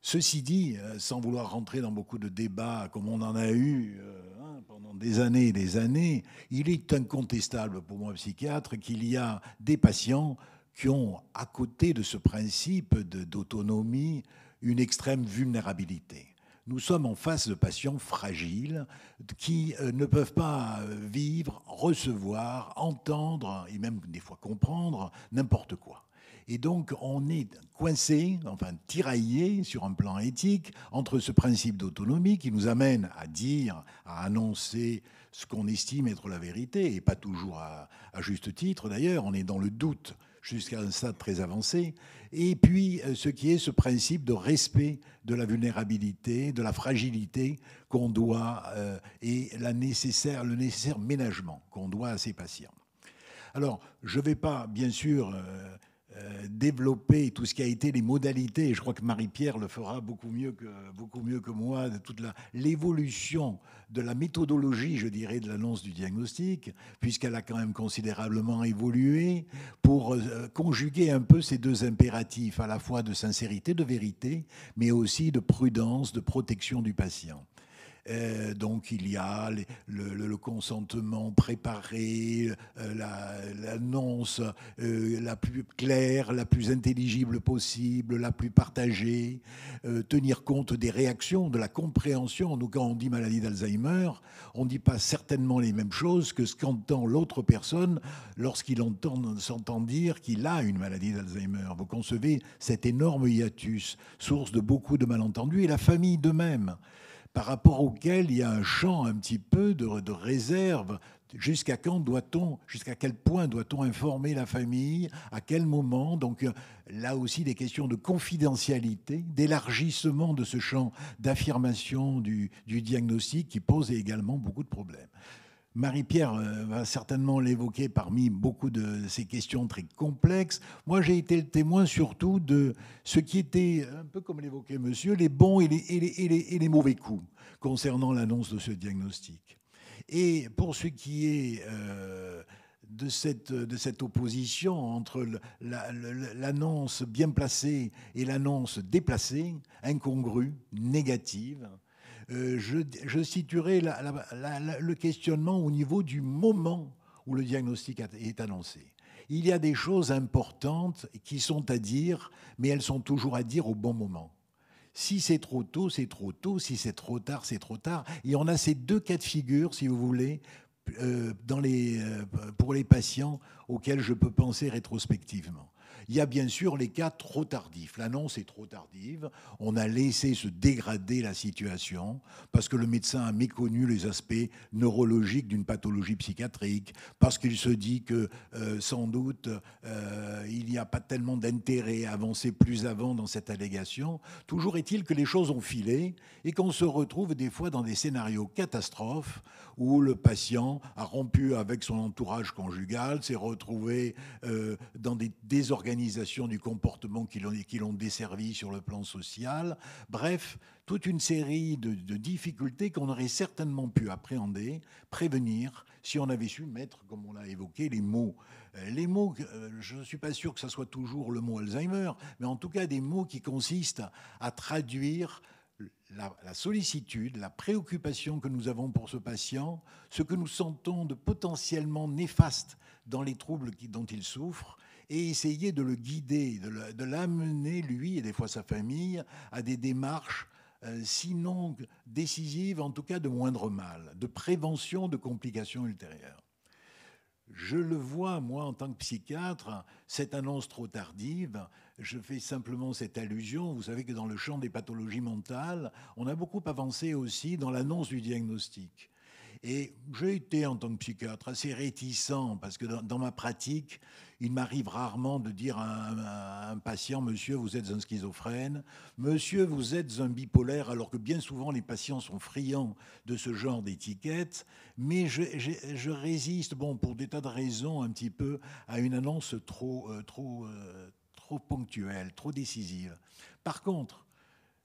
Ceci dit, euh, sans vouloir rentrer dans beaucoup de débats comme on en a eu euh, hein, pendant des années et des années, il est incontestable pour moi, psychiatre, qu'il y a des patients qui ont, à côté de ce principe d'autonomie, une extrême vulnérabilité nous sommes en face de patients fragiles qui euh, ne peuvent pas euh, vivre, recevoir, entendre et même des fois comprendre n'importe quoi. Et donc, on est coincé, enfin tiraillé sur un plan éthique entre ce principe d'autonomie qui nous amène à dire, à annoncer ce qu'on estime être la vérité, et pas toujours à, à juste titre d'ailleurs, on est dans le doute jusqu'à un stade très avancé, et puis euh, ce qui est ce principe de respect de la vulnérabilité, de la fragilité qu'on doit, euh, et la nécessaire, le nécessaire ménagement qu'on doit à ces patients. Alors, je ne vais pas, bien sûr, euh, euh, développer tout ce qui a été les modalités, et je crois que Marie-Pierre le fera beaucoup mieux que, beaucoup mieux que moi, de toute l'évolution de la méthodologie, je dirais, de l'annonce du diagnostic, puisqu'elle a quand même considérablement évolué pour euh, conjuguer un peu ces deux impératifs, à la fois de sincérité, de vérité, mais aussi de prudence, de protection du patient. Euh, donc il y a le, consentement préparé, euh, l'annonce euh, la, plus claire, la plus intelligible possible, la plus partagée, tenir compte des réactions, de la compréhension. Donc quand on dit maladie d'Alzheimer, on ne dit pas certainement les mêmes choses que ce qu'entend l'autre personne lorsqu'il entend, s'entend dire qu'il a une maladie d'Alzheimer. Vous concevez cet énorme hiatus, source de beaucoup de malentendus, et la famille de même par rapport auquel il y a un champ un petit peu de, réserve. Jusqu'à quand doit-on, jusqu'à quel point doit-on informer la famille? À quel moment? Donc là aussi des questions de confidentialité, d'élargissement de ce champ d'affirmation du, du diagnostic qui pose également beaucoup de problèmes. Marie-Pierre euh, va certainement l'évoquer parmi beaucoup de ces questions très complexes. Moi, j'ai été le témoin surtout de ce qui était, un peu comme l'évoquait monsieur, les bons et les, mauvais coups concernant l'annonce de ce diagnostic. Et pour ce qui est euh, de cette, de cette opposition entre l'annonce bien placée et l'annonce déplacée, incongrue, négative. Euh, je, situerai le questionnement au niveau du moment où le diagnostic est annoncé. Il y a des choses importantes qui sont à dire, mais elles sont toujours à dire au bon moment. Si c'est trop tôt, c'est trop tôt. Si c'est trop tard, c'est trop tard. Et on a ces deux cas de figure, si vous voulez, euh, euh, pour les patients auxquels je peux penser rétrospectivement. Il y a bien sûr les cas trop tardifs. L'annonce est trop tardive. On a laissé se dégrader la situation parce que le médecin a méconnu les aspects neurologiques d'une pathologie psychiatrique, parce qu'il se dit que euh, sans doute euh, il n'y a pas tellement d'intérêt à avancer plus avant dans cette allégation. Toujours est-il que les choses ont filé et qu'on se retrouve des fois dans des scénarios catastrophes où le patient a rompu avec son entourage conjugal, s'est retrouvé euh, dans des désorganisations du comportement qui l'ont desservi sur le plan social. Bref, toute une série de, difficultés qu'on aurait certainement pu appréhender, prévenir, si on avait su mettre, comme on l'a évoqué, les mots. Euh, les mots, euh, je ne suis pas sûr que ce soit toujours le mot Alzheimer, mais en tout cas des mots qui consistent à traduire la, sollicitude, la préoccupation que nous avons pour ce patient, ce que nous sentons de potentiellement néfaste dans les troubles dont il souffre, et essayer de le guider, de l'amener, lui et des fois sa famille, à des démarches euh, sinon décisives, en tout cas de moindre mal, de prévention de complications ultérieures. Je le vois, moi, en tant que psychiatre, cette annonce trop tardive, je fais simplement cette allusion. Vous savez que dans le champ des pathologies mentales, on a beaucoup avancé aussi dans l'annonce du diagnostic. Et j'ai été, en tant que psychiatre, assez réticent, parce que dans, ma pratique, il m'arrive rarement de dire à un, patient, monsieur, vous êtes un schizophrène, monsieur, vous êtes un bipolaire, alors que bien souvent les patients sont friands de ce genre d'étiquette, mais je, résiste, bon, pour des tas de raisons, un petit peu à une annonce trop, euh, trop, euh, trop ponctuelle, trop décisive. Par contre,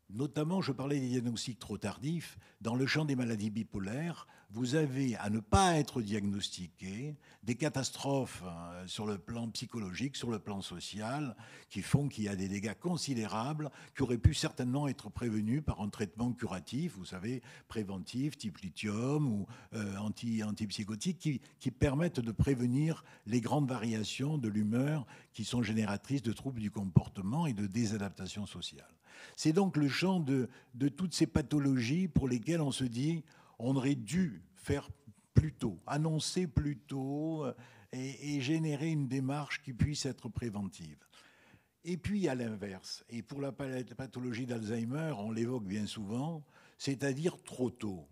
notamment, je parlais des diagnostics trop tardifs, dans le champ des maladies bipolaires, vous avez à ne pas être diagnostiqué des catastrophes euh, sur le plan psychologique, sur le plan social, qui font qu'il y a des dégâts considérables qui auraient pu certainement être prévenus par un traitement curatif, vous savez, préventif, type lithium ou euh, anti, antipsychotique, qui, qui permettent de prévenir les grandes variations de l'humeur qui sont génératrices de troubles du comportement et de désadaptation sociale. C'est donc le champ de, de toutes ces pathologies pour lesquelles on se dit on aurait dû faire plus tôt, annoncer plus tôt euh, et, générer une démarche qui puisse être préventive. Et puis à l'inverse, et pour la pathologie d'Alzheimer, on l'évoque bien souvent, c'est-à-dire trop tôt.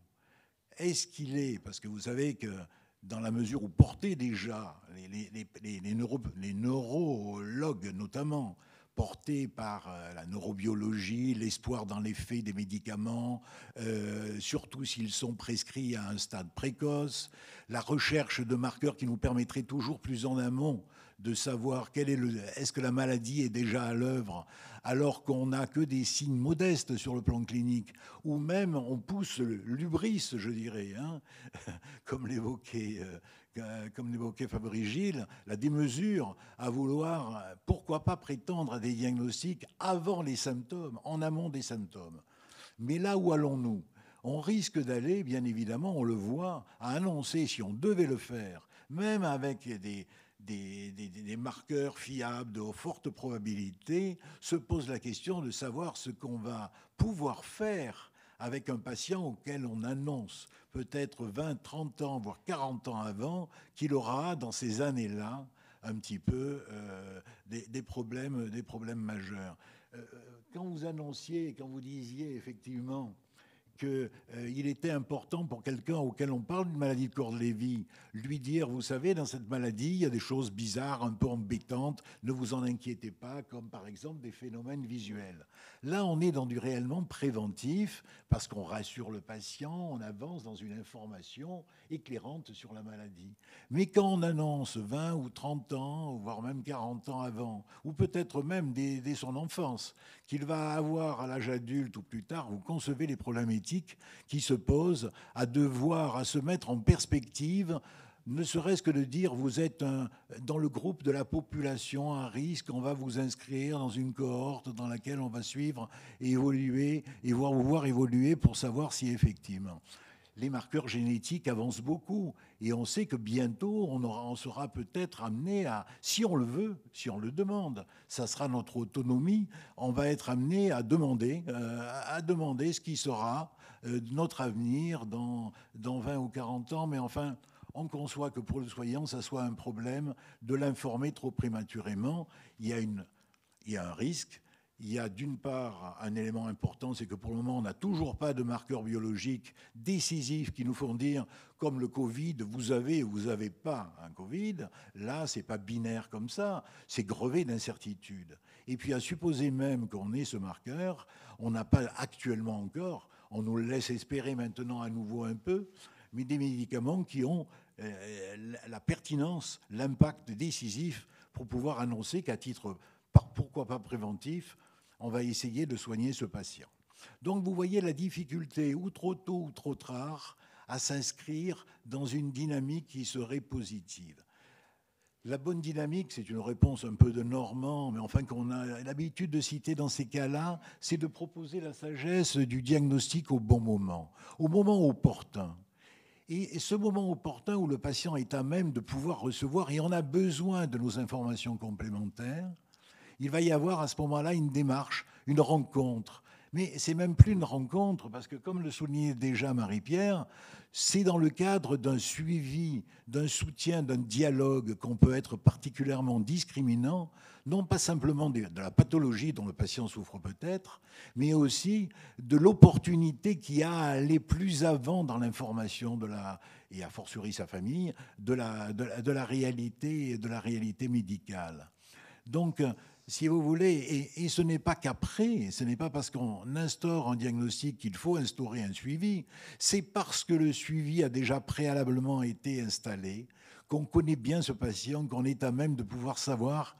Est-ce qu'il est, parce que vous savez que dans la mesure où porter déjà les neurologues notamment porté par euh, la neurobiologie, l'espoir dans l'effet des médicaments, euh, surtout s'ils sont prescrits à un stade précoce, la recherche de marqueurs qui nous permettraient toujours plus en amont de savoir quel est le, est-ce que la maladie est déjà à l'œuvre, alors qu'on n'a que des signes modestes sur le plan clinique, ou même on pousse l'ubris, je dirais, hein, comme l'évoquait euh, comme l'évoquait Fabrice Gilles, la démesure à vouloir, pourquoi pas prétendre à des diagnostics avant les symptômes, en amont des symptômes. Mais là où allons-nous? On risque d'aller, bien évidemment, on le voit, à annoncer, si on devait le faire, même avec des, des, des, marqueurs fiables de forte probabilité, se pose la question de savoir ce qu'on va pouvoir faire avec un patient auquel on annonce peut-être 20, 30 ans, voire 40 ans avant, qu'il aura dans ces années-là un petit peu euh, des, problèmes, des problèmes majeurs. Euh, quand vous annonciez, quand vous disiez effectivement qu'il euh, était important pour quelqu'un auquel on parle d'une maladie de Cordes-Lévy, lui dire, vous savez, dans cette maladie, il y a des choses bizarres, un peu embêtantes, ne vous en inquiétez pas, comme par exemple des phénomènes visuels. Là, on est dans du réellement préventif, parce qu'on rassure le patient, on avance dans une information éclairante sur la maladie. Mais quand on annonce 20 ou 30 ans, voire même 40 ans avant, ou peut-être même dès, son enfance, qu'il va avoir à l'âge adulte ou plus tard, vous concevez les problèmes éthiques qui se posent à devoir, à se mettre en perspective ne serait-ce que de dire vous êtes dans le groupe de la population à risque, on va vous inscrire dans une cohorte dans laquelle on va suivre et évoluer et voir vous voir évoluer pour savoir si effectivement les marqueurs génétiques avancent beaucoup. Et on sait que bientôt on, sera peut-être amené à, si on le veut, si on le demande, ça sera notre autonomie, on va être amené à demander, euh, à demander ce qui sera euh, notre avenir dans, dans 20 ou 40 ans, mais enfin on conçoit que pour le soignant, ça soit un problème de l'informer trop prématurément. Il y a, une, il y a un risque. Il y a d'une part un élément important, c'est que pour le moment, on n'a toujours pas de marqueurs biologiques décisifs qui nous font dire, comme le Covid, vous avez ou vous n'avez pas un Covid. Là, c'est pas binaire comme ça, c'est grevé d'incertitude. Et puis à supposer même qu'on ait ce marqueur, on n'a pas actuellement encore, on nous laisse espérer maintenant à nouveau un peu, mais des médicaments qui ont la pertinence, l'impact décisif pour pouvoir annoncer qu'à titre, pourquoi pas préventif, on va essayer de soigner ce patient. Donc vous voyez la difficulté, ou trop tôt ou trop tard, à s'inscrire dans une dynamique qui serait positive. La bonne dynamique, c'est une réponse un peu de Normand, mais enfin qu'on a l'habitude de citer dans ces cas-là, c'est de proposer la sagesse du diagnostic au bon moment, au moment opportun. Et ce moment opportun où le patient est à même de pouvoir recevoir, et on a besoin de nos informations complémentaires, il va y avoir à ce moment-là une démarche, une rencontre. Mais c'est même plus une rencontre, parce que comme le soulignait déjà Marie-Pierre, c'est dans le cadre d'un suivi, d'un soutien, d'un dialogue qu'on peut être particulièrement discriminant, non pas simplement de la pathologie dont le patient souffre peut-être, mais aussi de l'opportunité qu'il y a à aller plus avant dans l'information de la, et a fortiori sa famille, de la, de la, réalité, de la réalité médicale. Donc, si vous voulez, et, ce n'est pas qu'après, ce n'est pas parce qu'on instaure un diagnostic qu'il faut instaurer un suivi, c'est parce que le suivi a déjà préalablement été installé, qu'on connaît bien ce patient, qu'on est à même de pouvoir savoir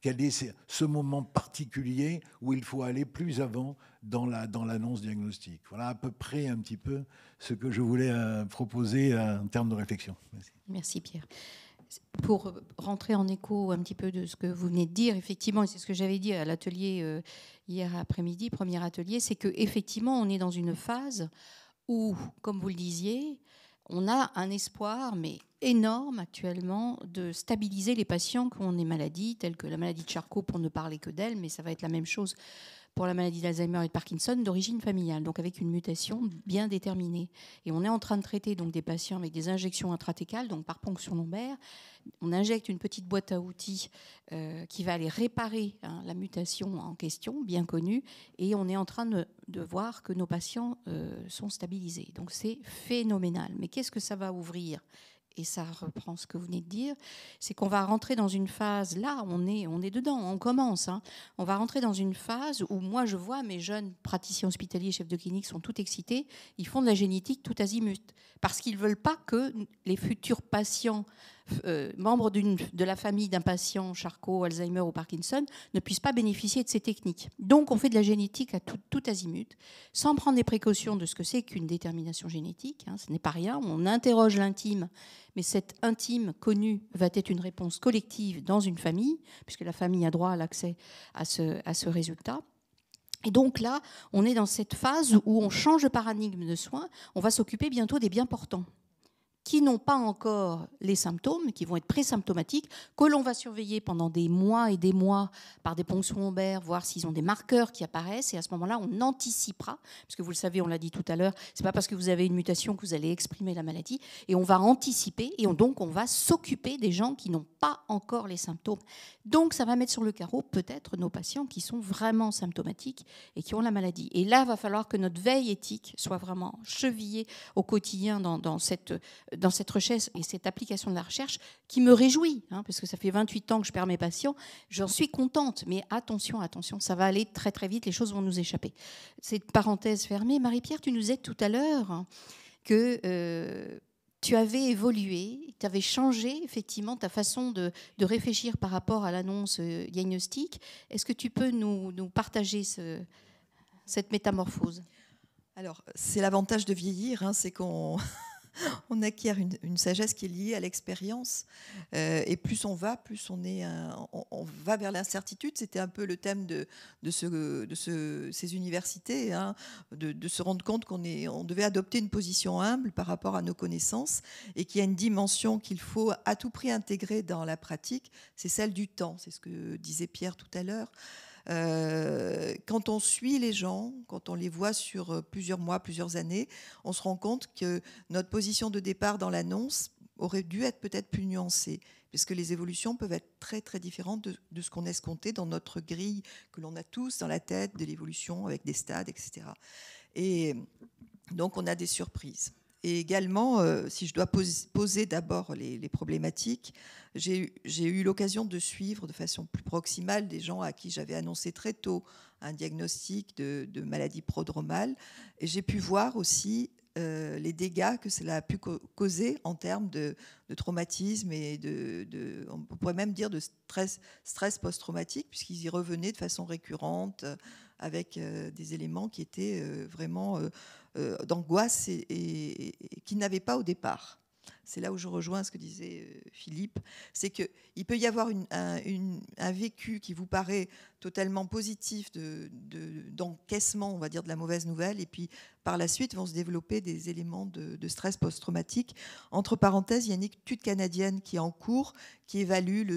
quel est ce moment particulier où il faut aller plus avant dans l'annonce dans diagnostique. Voilà à peu près un petit peu ce que je voulais euh, proposer euh, en termes de réflexion. Merci, Merci Pierre pour rentrer en écho un petit peu de ce que vous venez de dire, effectivement, et c'est ce que j'avais dit à l'atelier euh, hier après-midi, premier atelier, c'est que effectivement, on est dans une phase où, comme vous le disiez, on a un espoir, mais énorme actuellement, de stabiliser les patients qui ont des maladies telles que la maladie de Charcot, pour ne parler que d'elle, mais ça va être la même chose pour la maladie d'Alzheimer et de Parkinson d'origine familiale, donc avec une mutation bien déterminée. Et on est en train de traiter donc des patients avec des injections intratécales, donc par ponction lombaire. On injecte une petite boîte à outils euh, qui va aller réparer hein, la mutation en question, bien connue, et on est en train de, voir que nos patients euh, sont stabilisés. Donc c'est phénoménal. Mais qu'est-ce que ça va ouvrir? Et ça reprend ce que vous venez de dire, c'est qu'on va rentrer dans une phase, là, on est, on est dedans, on commence, hein. on va rentrer dans une phase où moi, je vois mes jeunes praticiens hospitaliers, chefs de clinique, sont tout excités, ils font de la génétique tout azimut, parce qu'ils ne veulent pas que les futurs patients euh, membres de la famille d'un patient Charcot, Alzheimer ou Parkinson ne puissent pas bénéficier de ces techniques. Donc on fait de la génétique à tout, azimut, sans prendre des précautions de ce que c'est qu'une détermination génétique. Hein, ce n'est pas rien. On interroge l'intime, mais cette intime connue va être une réponse collective dans une famille, puisque la famille a droit à l'accès à ce, à ce résultat. Et donc là, on est dans cette phase où on change de paradigme de soins. On va s'occuper bientôt des bien portants qui n'ont pas encore les symptômes, qui vont être présymptomatiques, que l'on va surveiller pendant des mois et des mois par des ponctions lombaires, voir s'ils ont des marqueurs qui apparaissent. Et à ce moment-là, on anticipera, parce que vous le savez, on l'a dit tout à l'heure, c'est pas parce que vous avez une mutation que vous allez exprimer la maladie. Et on va anticiper et donc on va s'occuper des gens qui n'ont pas encore les symptômes. Donc ça va mettre sur le carreau peut-être nos patients qui sont vraiment symptomatiques et qui ont la maladie. Et là, il va falloir que notre veille éthique soit vraiment chevillée au quotidien dans, dans cette dans cette recherche et cette application de la recherche qui me réjouit, hein, parce que ça fait 28 ans que je perds mes patients, j'en suis contente, mais attention, attention, ça va aller très très vite, les choses vont nous échapper. Cette parenthèse fermée, Marie-Pierre, tu nous disais tout à l'heure hein, que euh, tu avais évolué, tu avais changé effectivement ta façon de, réfléchir par rapport à l'annonce euh, diagnostique. Est-ce que tu peux nous, nous partager ce, cette métamorphose? Alors, c'est l'avantage de vieillir, hein, c'est qu'on on acquiert une, sagesse qui est liée à l'expérience. Euh, et plus on va, plus on, est on, va vers l'incertitude. C'était un peu le thème de, de, ce, de ce, ces universités, hein, de, se rendre compte qu'on on devait adopter une position humble par rapport à nos connaissances et qu'il y a une dimension qu'il faut à tout prix intégrer dans la pratique, c'est celle du temps. C'est ce que disait Pierre tout à l'heure. Euh, quand on suit les gens, quand on les voit sur euh, plusieurs mois, plusieurs années, on se rend compte que notre position de départ dans l'annonce aurait dû être peut-être plus nuancée, puisque les évolutions peuvent être très très différentes de, ce qu'on escomptait dans notre grille que l'on a tous dans la tête de l'évolution avec des stades, etc. Et donc on a des surprises. Et également, euh, si je dois poser d'abord les, problématiques, j'ai eu l'occasion de suivre de façon plus proximale des gens à qui j'avais annoncé très tôt un diagnostic de, maladie prodromale. Et j'ai pu voir aussi euh, les dégâts que cela a pu causer en termes de, traumatisme et de, on pourrait même dire de stress, post-traumatique, puisqu'ils y revenaient de façon récurrente avec euh, des éléments qui étaient vraiment d'angoisse et, qu'il n'avait pas au départ. C'est là où je rejoins ce que disait euh, Philippe, c'est qu'il peut y avoir un, vécu qui vous paraît totalement positif d'encaissement, de, on va dire, de la mauvaise nouvelle, et puis par la suite vont se développer des éléments de, de stress post-traumatique. Entre parenthèses, il y a une étude canadienne qui est en cours qui évalue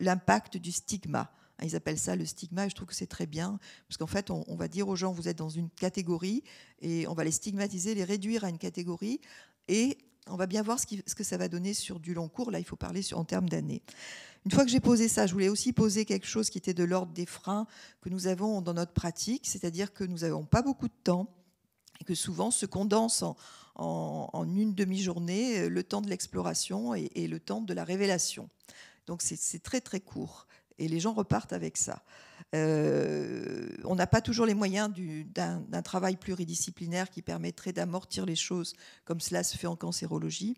l'impact du stigma. Ils appellent ça le stigma et je trouve que c'est très bien parce qu'en fait, on, va dire aux gens, vous êtes dans une catégorie et on va les stigmatiser, les réduire à une catégorie et on va bien voir ce, que ça va donner sur du long cours. Là, il faut parler en termes d'années. Une fois que j'ai posé ça, je voulais aussi poser quelque chose qui était de l'ordre des freins que nous avons dans notre pratique, c'est-à-dire que nous n'avons pas beaucoup de temps et que souvent se condense en, une demi-journée euh, le temps de l'exploration et, le temps de la révélation. Donc c'est très très court et les gens repartent avec ça. Euh, on n'a pas toujours les moyens d'un travail pluridisciplinaire qui permettrait d'amortir les choses comme cela se fait en cancérologie.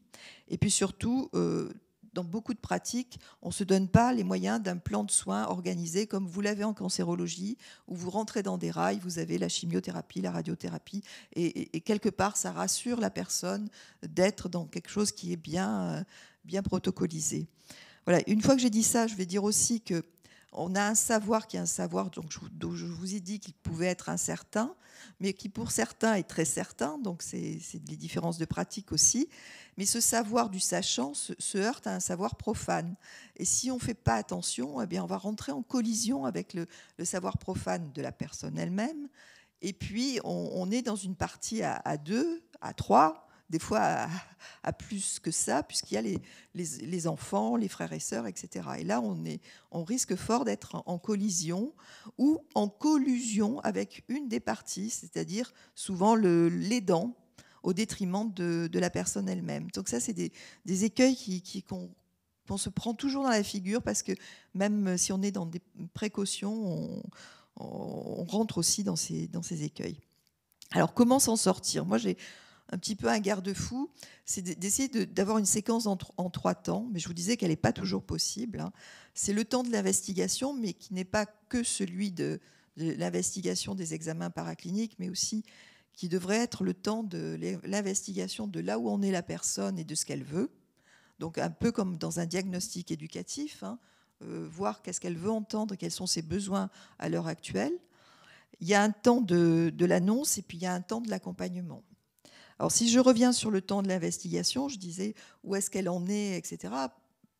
Et puis surtout, euh, dans beaucoup de pratiques, on ne se donne pas les moyens d'un plan de soins organisé comme vous l'avez en cancérologie, où vous rentrez dans des rails, vous avez la chimiothérapie, la radiothérapie, et, quelque part, ça rassure la personne d'être dans quelque chose qui est bien, bien protocolisé. Voilà, une fois que j'ai dit ça, je vais dire aussi que on a un savoir qui est un savoir dont je, vous ai dit qu'il pouvait être incertain, mais qui pour certains est très certain, donc c'est des différences de pratique aussi. Mais ce savoir du sachant se, heurte à un savoir profane. Et si on ne fait pas attention, eh bien on va rentrer en collision avec le, savoir profane de la personne elle-même. Et puis on, est dans une partie à deux, à trois, des fois à, plus que ça, puisqu'il y a les, les, enfants, les frères et sœurs, etc. Et là, on, est, on risque fort d'être en collision ou en collusion avec une des parties, c'est-à-dire souvent l'aidant au détriment de, la personne elle-même. Donc ça, c'est des, des, écueils qui, qui qu'on se prend toujours dans la figure parce que même si on est dans des précautions, on, on rentre aussi dans ces, dans ces écueils. Alors comment s'en sortir? Moi, j'ai un petit peu un garde-fou, c'est d'essayer d'avoir une séquence en, trois temps, mais je vous disais qu'elle n'est pas toujours possible. Hein. C'est le temps de l'investigation, mais qui n'est pas que celui de, l'investigation des examens paracliniques, mais aussi qui devrait être le temps de l'investigation de là où en est la personne et de ce qu'elle veut. Donc un peu comme dans un diagnostic éducatif, hein, euh, voir qu'est-ce qu'elle veut entendre, quels sont ses besoins à l'heure actuelle. Il y a un temps de l'annonce et puis il y a un temps de l'accompagnement. Alors si je reviens sur le temps de l'investigation, je disais où est-ce qu'elle en est, etc.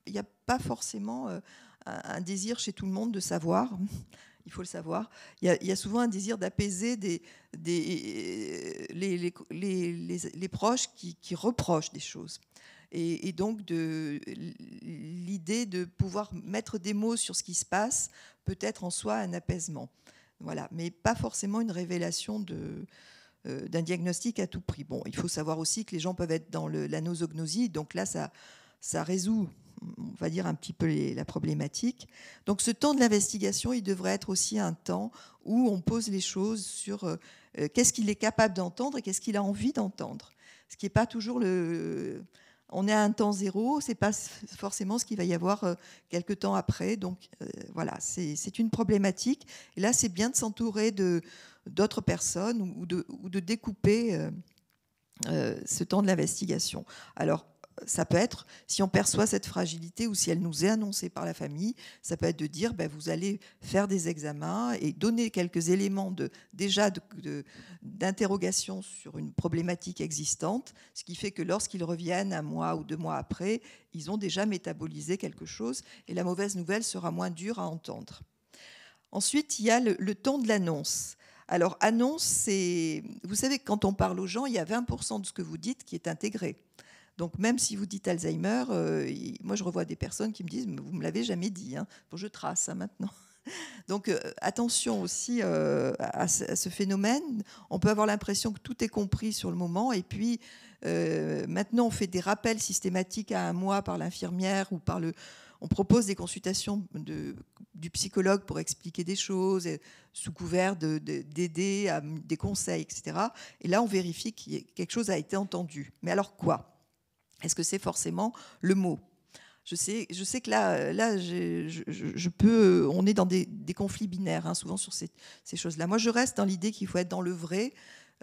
Il n'y a pas forcément euh, un désir chez tout le monde de savoir. Il faut le savoir. Il y a, souvent un désir d'apaiser les, proches qui, reprochent des choses. Et, donc l'idée de pouvoir mettre des mots sur ce qui se passe peut être en soi un apaisement. Voilà, mais pas forcément une révélation de, euh, d'un diagnostic à tout prix. Bon, il faut savoir aussi que les gens peuvent être dans la nosognosie, donc là, ça, ça résout, on va dire, un petit peu la problématique. Donc ce temps de l'investigation, il devrait être aussi un temps où on pose les choses sur euh, euh, qu'est-ce qu'il est capable d'entendre et qu'est-ce qu'il a envie d'entendre. Ce qui n'est pas toujours le on est à un temps zéro, c'est pas forcément ce qu'il va y avoir quelques temps après. Donc voilà, c'est une problématique. Et là, c'est bien de s'entourer de, d'autres personnes ou de, ou de découper euh, ce temps de l'investigation. Alors, ça peut être, si on perçoit cette fragilité ou si elle nous est annoncée par la famille, ça peut être de dire, ben, vous allez faire des examens et donner quelques éléments de, déjà d'interrogation sur une problématique existante, ce qui fait que lorsqu'ils reviennent un mois ou deux mois après, ils ont déjà métabolisé quelque chose et la mauvaise nouvelle sera moins dure à entendre. Ensuite, il y a le temps de l'annonce. Alors, annonce, c'est. Vous savez, quand on parle aux gens, il y a 20% de ce que vous dites qui est intégré. Donc même si vous dites Alzheimer, euh, moi je revois des personnes qui me disent vous me l'avez jamais dit. Hein. je trace hein, maintenant. Donc euh, attention aussi euh, à, ce phénomène. On peut avoir l'impression que tout est compris sur le moment et puis maintenant on fait des rappels systématiques à un mois par l'infirmière ou par le. On propose des consultations de, du psychologue pour expliquer des choses sous couvert d'aider à des conseils, etc. Et là on vérifie que quelque chose a été entendu. Mais alors quoi? Est-ce que c'est forcément le mot? Je sais, je sais que là, là je, peux, on est dans des, conflits binaires, hein, souvent sur ces, choses-là. Moi, je reste dans l'idée qu'il faut être dans le vrai,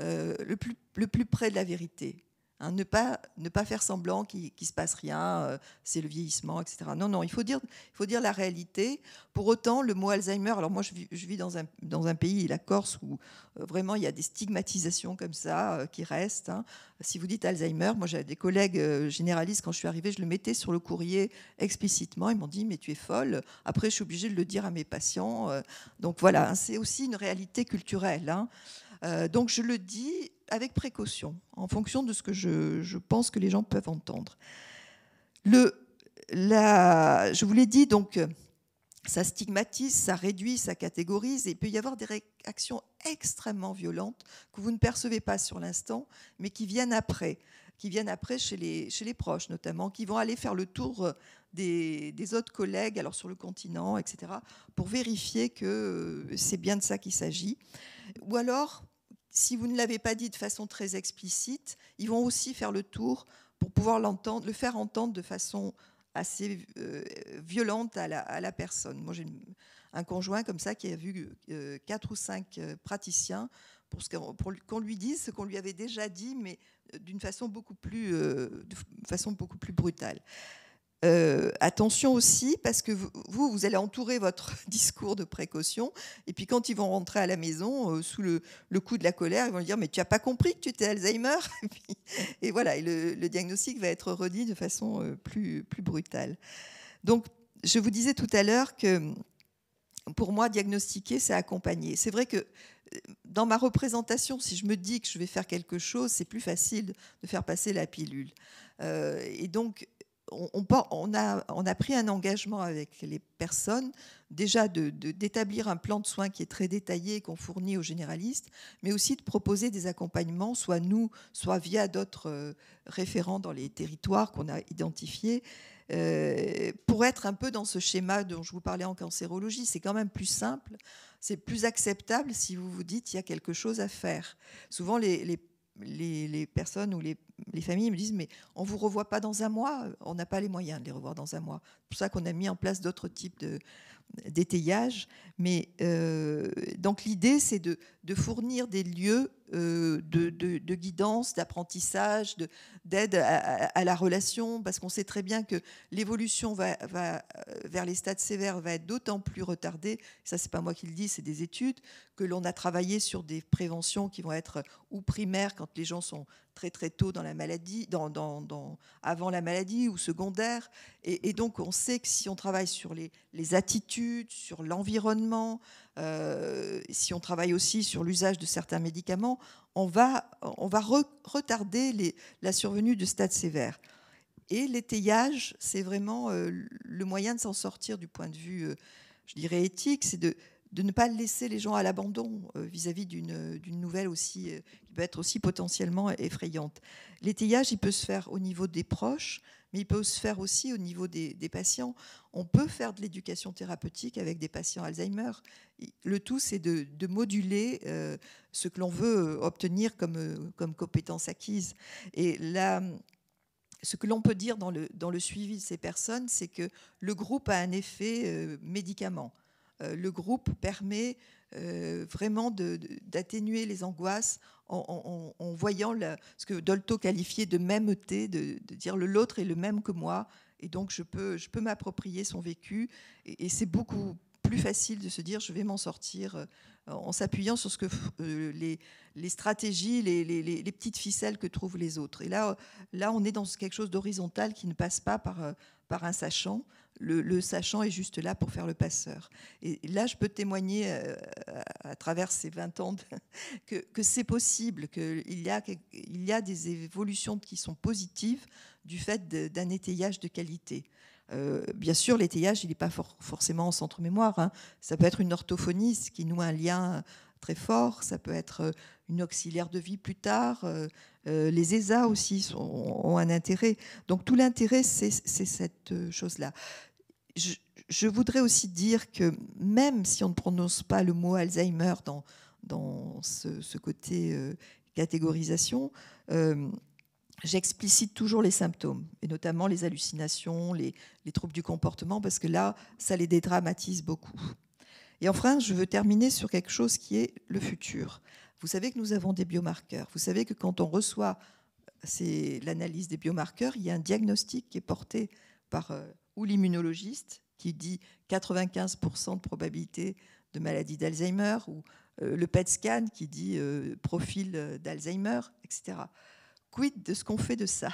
euh, le, plus, le plus près de la vérité. Hein, ne, pas, ne pas faire semblant qu'il ne se passe rien, euh, c'est le vieillissement, etc. Non, non, il faut, dire, il faut dire la réalité. Pour autant, le mot Alzheimer, alors moi je vis, je vis dans, un, dans un pays, la Corse, où euh, vraiment il y a des stigmatisations comme ça euh, qui restent. Hein. Si vous dites Alzheimer, moi j'ai des collègues généralistes, quand je suis arrivée, je le mettais sur le courrier explicitement. Ils m'ont dit, mais tu es folle. Après, je suis obligée de le dire à mes patients. donc voilà, hein, c'est aussi une réalité culturelle. donc je le dis avec précaution, en fonction de ce que je, pense que les gens peuvent entendre. Le, la, je vous l'ai dit, donc, ça stigmatise, ça réduit, ça catégorise, et il peut y avoir des réactions extrêmement violentes que vous ne percevez pas sur l'instant, mais qui viennent après, qui viennent après chez les, chez les proches notamment, qui vont aller faire le tour des, des autres collègues, alors sur le continent, etc., pour vérifier que c'est bien de ça qu'il s'agit. Ou alors, si vous ne l'avez pas dit de façon très explicite, ils vont aussi faire le tour pour pouvoir l'entendre, le faire entendre de façon assez euh, violente à la, personne. Moi, j'ai un conjoint comme ça qui a vu euh, quatre ou cinq euh, praticiens pour, qu'on lui dise ce qu'on lui avait déjà dit, mais d'une façon beaucoup plus, de façon beaucoup plus brutale. Euh, attention aussi, parce que vous, vous allez entourer votre discours de précaution, et puis quand ils vont rentrer à la maison, euh, sous le, coup de la colère, ils vont dire Mais tu n'as pas compris que tu étais Alzheimer et, voilà, le, diagnostic va être redit de façon euh, plus, plus brutale. Donc, je vous disais tout à l'heure que pour moi, diagnostiquer, c'est accompagner. C'est vrai que dans ma représentation, si je me dis que je vais faire quelque chose, c'est plus facile de faire passer la pilule. et donc, on, a, pris un engagement avec les personnes, déjà d'établir de, un plan de soins qui est très détaillé, qu'on fournit aux généralistes, mais aussi de proposer des accompagnements, soit nous, soit via d'autres euh, référents dans les territoires qu'on a identifiés, euh, pour être un peu dans ce schéma dont je vous parlais en cancérologie. C'est quand même plus simple, c'est plus acceptable si vous vous dites il y a quelque chose à faire. Souvent, les, les les, personnes ou les, familles me disent mais on vous revoit pas dans un mois, on n'a pas les moyens de les revoir dans un mois. C'est pour ça qu'on a mis en place d'autres types de, d'étayage. Mais euh, donc l'idée, c'est de, fournir des lieux euh, de, guidance, d'apprentissage, d'aide à, la relation, parce qu'on sait très bien que l'évolution va, va, vers les stades sévères va être d'autant plus retardée. Ça, c'est pas moi qui le dis, c'est des études que l'on a travaillé sur des préventions qui vont être ou primaires quand les gens sont très très tôt dans la maladie, avant la maladie ou secondaire. Et, donc on sait que si on travaille sur les attitudes, sur l'environnement, euh, si on travaille aussi sur l'usage de certains médicaments, on va, on va retarder la survenue de stades sévères. Et l'étayage, c'est vraiment euh, le moyen de s'en sortir du point de vue, euh, je dirais, éthique, c'est de de ne pas laisser les gens à l'abandon vis-à-vis d'une nouvelle aussi, qui peut être aussi potentiellement effrayante. L'étayage, il peut se faire au niveau des proches, mais il peut se faire aussi au niveau des, patients. On peut faire de l'éducation thérapeutique avec des patients Alzheimer. Le tout, c'est de, moduler euh, ce que l'on veut obtenir comme, comme compétence acquise. Et là, ce que l'on peut dire dans le, suivi de ces personnes, c'est que le groupe a un effet médicament. Euh, le groupe permet vraiment d'atténuer les angoisses en, voyant ce que Dolto qualifiait de mêmeté, de, dire l'autre est le même que moi, et donc je peux, je peux m'approprier son vécu, et, c'est beaucoup plus facile de se dire je vais m'en sortir euh, en s'appuyant sur ce que euh, les, stratégies, les, les, petites ficelles que trouvent les autres. Et là, là on est dans quelque chose d'horizontal qui ne passe pas par, euh, par un sachant, le, sachant est juste là pour faire le passeur. Et là, je peux témoigner euh, à, travers ces 20 ans que, c'est possible, qu'il y, a, y a des évolutions qui sont positives du fait d'un étayage de qualité. Euh, bien sûr, l'étayage, il n'est pas forcément en centre mémoire. Hein. Ça peut être une orthophonie qui noue un lien très fort. Ça peut être euh, une auxiliaire de vie plus tard. les ESA aussi ont un intérêt. Donc tout l'intérêt, c'est cette chose-là je, voudrais aussi dire que même si on ne prononce pas le mot Alzheimer dans, dans ce, côté euh, catégorisation, euh, j'explicite toujours les symptômes, et notamment les hallucinations, les, troubles du comportement, parce que là, ça les dédramatise beaucoup. Et enfin, je veux terminer sur quelque chose qui est le futur. Vous savez que nous avons des biomarqueurs. Vous savez que quand on reçoit l'analyse des biomarqueurs, il y a un diagnostic qui est porté par euh, ou l'immunologiste qui dit 95% de probabilité de maladie d'Alzheimer, ou euh, le PET scan qui dit euh, profil d'Alzheimer, etc. Quid de ce qu'on fait de ça?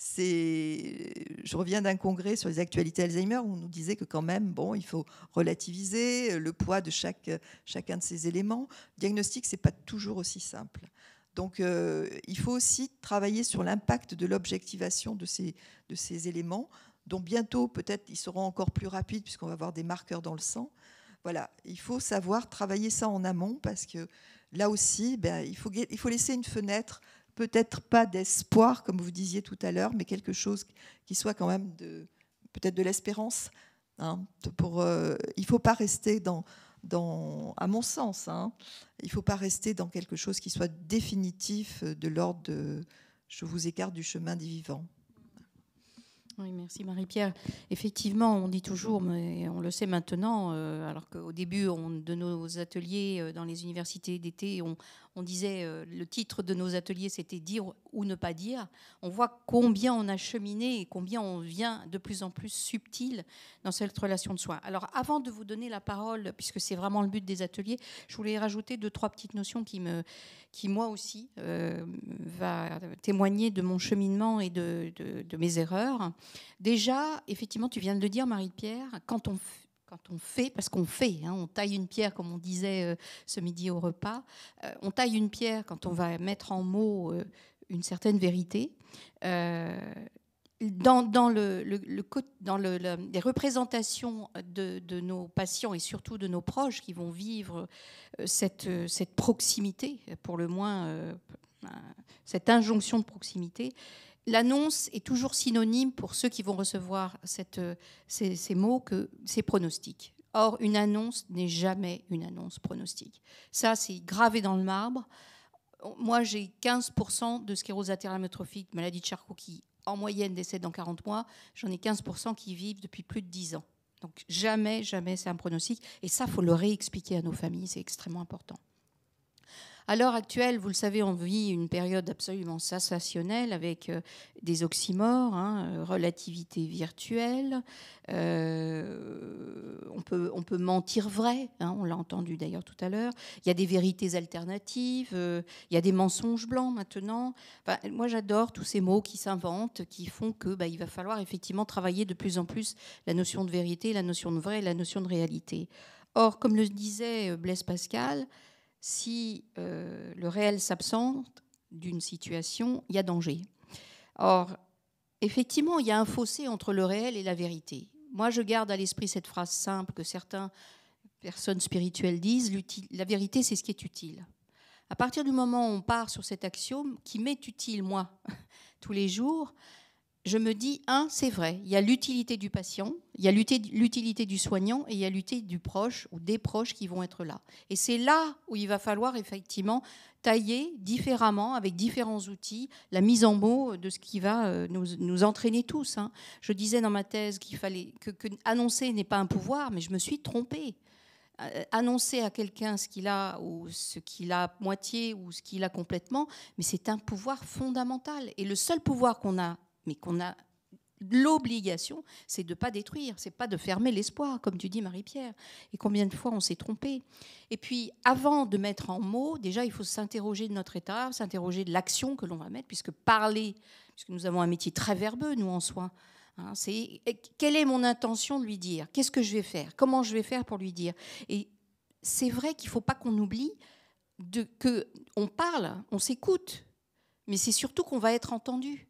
Je reviens d'un congrès sur les actualités Alzheimer où on nous disait que quand même, bon, il faut relativiser le poids de chacun de ces éléments. Le diagnostic, c'est pas toujours aussi simple. Donc, il faut aussi travailler sur l'impact de l'objectivation de ces, éléments dont bientôt peut-être ils seront encore plus rapides puisqu'on va avoir des marqueurs dans le sang. Voilà, il faut savoir travailler ça en amont parce que là aussi, ben, il faut laisser une fenêtre, peut-être pas d'espoir comme vous disiez tout à l'heure, mais quelque chose qui soit quand même peut-être de l'espérance. Hein, euh, il ne faut pas rester dans, à mon sens, hein, il ne faut pas rester dans quelque chose qui soit définitif de l'ordre de je vous écarte du chemin des vivants. Oui, merci Marie-Pierre. Effectivement, on dit toujours, mais on le sait maintenant, euh, alors qu'au début de nos ateliers euh, dans les universités d'été, on, on disait euh, le titre de nos ateliers c'était dire ou ne pas dire. On voit combien on a cheminé et combien on vient de plus en plus subtil dans cette relation de soins. Alors avant de vous donner la parole, puisque c'est vraiment le but des ateliers, je voulais rajouter deux trois petites notions qui moi aussi euh, va témoigner de mon cheminement et de, de mes erreurs. Déjà, effectivement, tu viens de le dire, Marie-Pierre, quand on quand on fait, parce qu'on fait, hein, on taille une pierre, comme on disait euh, ce midi au repas, euh, on taille une pierre quand on va mettre en mots euh, une certaine vérité. dans, dans, le, dans le, les représentations de, de, nos patients et surtout de nos proches qui vont vivre cette, cette proximité, pour le moins cette injonction de proximité, l'annonce est toujours synonyme pour ceux qui vont recevoir cette, ces, mots que c'est pronostic. Or, une annonce n'est jamais une annonce pronostique. Ça, c'est gravé dans le marbre. Moi, j'ai 15% de sclérose latérale maladie de Charcot, qui en moyenne décède dans 40 mois. J'en ai 15% qui vivent depuis plus de 10 ans. Donc jamais, jamais c'est un pronostic. Et ça, faut le réexpliquer à nos familles, c'est extrêmement important. À l'heure actuelle, vous le savez, on vit une période absolument sensationnelle avec euh, des oxymores, hein, euh, relativité virtuelle. Euh, on, peut, on peut mentir vrai, hein, on l'a entendu d'ailleurs tout à l'heure. Il y a des vérités alternatives, il y a des mensonges blancs maintenant. moi, j'adore tous ces mots qui s'inventent, qui font que bah, il va falloir effectivement travailler de plus en plus la notion de vérité, la notion de vrai, la notion de réalité. Or, comme le disait Blaise Pascal, si euh, le réel s'absente d'une situation, il y a danger. Or, effectivement, il y a un fossé entre le réel et la vérité. Moi, je garde à l'esprit cette phrase simple que certaines personnes spirituelles disent, la vérité, c'est ce qui est utile. À partir du moment où on part sur cet axiome qui m'est utile, moi, tous les jours, je me dis, un, c'est vrai, il y a l'utilité du patient, il y a l'utilité du soignant et il y a l'utilité du proche ou des proches qui vont être là. Et c'est là où il va falloir effectivement tailler différemment, avec différents outils, la mise en mots de ce qui va euh, nous, entraîner tous. Hein. Je disais dans ma thèse qu'il fallait que, n'est pas un pouvoir, mais je me suis trompée. euh, annoncer à quelqu'un ce qu'il a ou ce qu'il a moitié ou ce qu'il a complètement, mais c'est un pouvoir fondamental. Et le seul pouvoir qu'on a, mais qu'on a l'obligation, c'est de ne pas détruire, c'est pas de fermer l'espoir, comme tu dis Marie-Pierre. Et combien de fois on s'est trompé Et puis, avant de mettre en mots, déjà, il faut s'interroger de notre état, s'interroger de l'action que l'on va mettre, puisque parler, puisque nous avons un métier très verbeux, nous, en soi. Hein, c'est quelle est mon intention de lui dire? Qu'est-ce que je vais faire? Comment je vais faire pour lui dire? Et c'est vrai qu'il ne faut pas qu'on oublie de, que on parle, on s'écoute, mais c'est surtout qu'on va être entendu.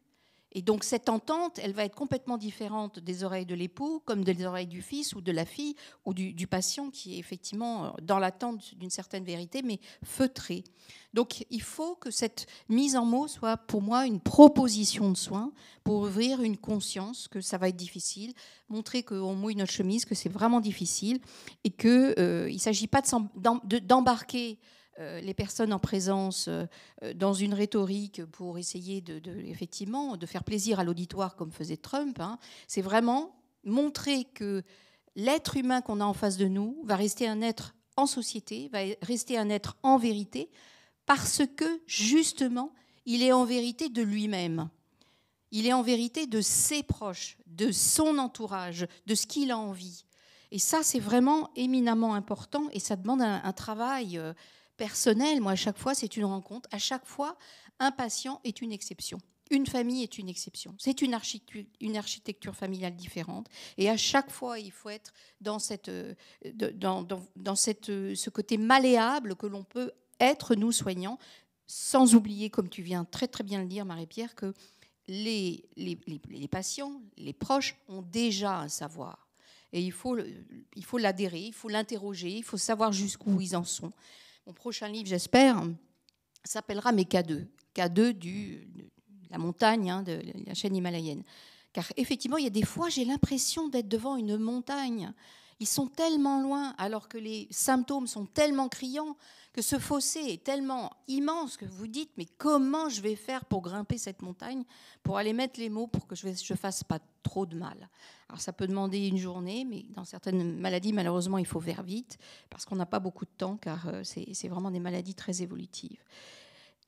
Et donc cette entente, elle va être complètement différente des oreilles de l'époux, comme des oreilles du fils ou de la fille ou du, patient qui est effectivement euh, dans l'attente d'une certaine vérité, mais feutré. Donc il faut que cette mise en mots soit pour moi une proposition de soins pour ouvrir une conscience que ça va être difficile, montrer qu'on mouille notre chemise, que c'est vraiment difficile et qu'il euh, ne s'agit pas d'embarquer les personnes en présence euh, dans une rhétorique pour essayer de, effectivement de faire plaisir à l'auditoire comme faisait Trump. Hein. C'est vraiment montrer que l'être humain qu'on a en face de nous va rester un être en société, va rester un être en vérité, parce que justement, il est en vérité de lui-même. Il est en vérité de ses proches, de son entourage, de ce qu'il a envie. Et ça, c'est vraiment éminemment important et ça demande un, travail euh, personnel, moi, à chaque fois, c'est une rencontre. À chaque fois, un patient est une exception. Une famille est une exception. C'est une architecture, une architecture familiale différente. Et à chaque fois, il faut être dans, cette, euh, dans, dans, cette, euh, ce côté malléable que l'on peut être, nous, soignants, sans oublier, comme tu viens très très bien le dire, Marie-Pierre, que les, les, les, patients, les proches ont déjà un savoir. Et il faut, il faut l'adhérer, il faut l'interroger, il faut savoir jusqu'où ils en sont. Mon prochain livre, j'espère, s'appellera Mes K2. K2 du, de la montagne, hein, de la chaîne himalayenne. Car effectivement, il y a des fois, j'ai l'impression d'être devant une montagne. Ils sont tellement loin, alors que les symptômes sont tellement criants, que ce fossé est tellement immense que vous dites, mais comment je vais faire pour grimper cette montagne, pour aller mettre les mots pour que je ne fasse pas trop de mal? Alors ça peut demander une journée, mais dans certaines maladies, malheureusement, il faut faire vite, parce qu'on n'a pas beaucoup de temps, car euh, c'est vraiment des maladies très évolutives.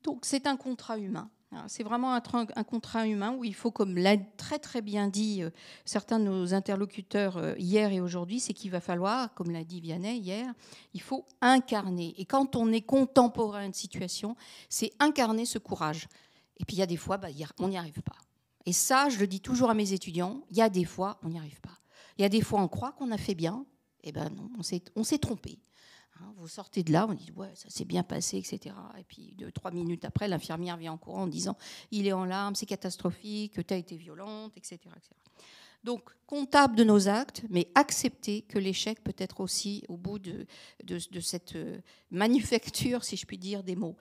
Donc c'est un contrat humain. C'est vraiment un, contrat humain où il faut, comme l'a très très bien dit euh, certains de nos interlocuteurs euh, hier et aujourd'hui, c'est qu'il va falloir, comme l'a dit Vianney hier, il faut incarner. Et quand on est contemporain de situation, c'est incarner ce courage. Et puis il y a des fois, bah, on n'y arrive pas. Et ça, je le dis toujours à mes étudiants, il y a des fois, on n'y arrive pas. Il y a des fois, on croit qu'on a fait bien, et ben non, on s'est trompé. Hein, vous sortez de là, on dit ouais, ça s'est bien passé, etc. Et puis deux, trois minutes après, l'infirmière vient en courant en disant il est en larmes, c'est catastrophique, tu as été violente, etc., Donc, comptable de nos actes, mais accepter que l'échec peut être aussi au bout de, cette euh, manufacture, si je puis dire, des mots.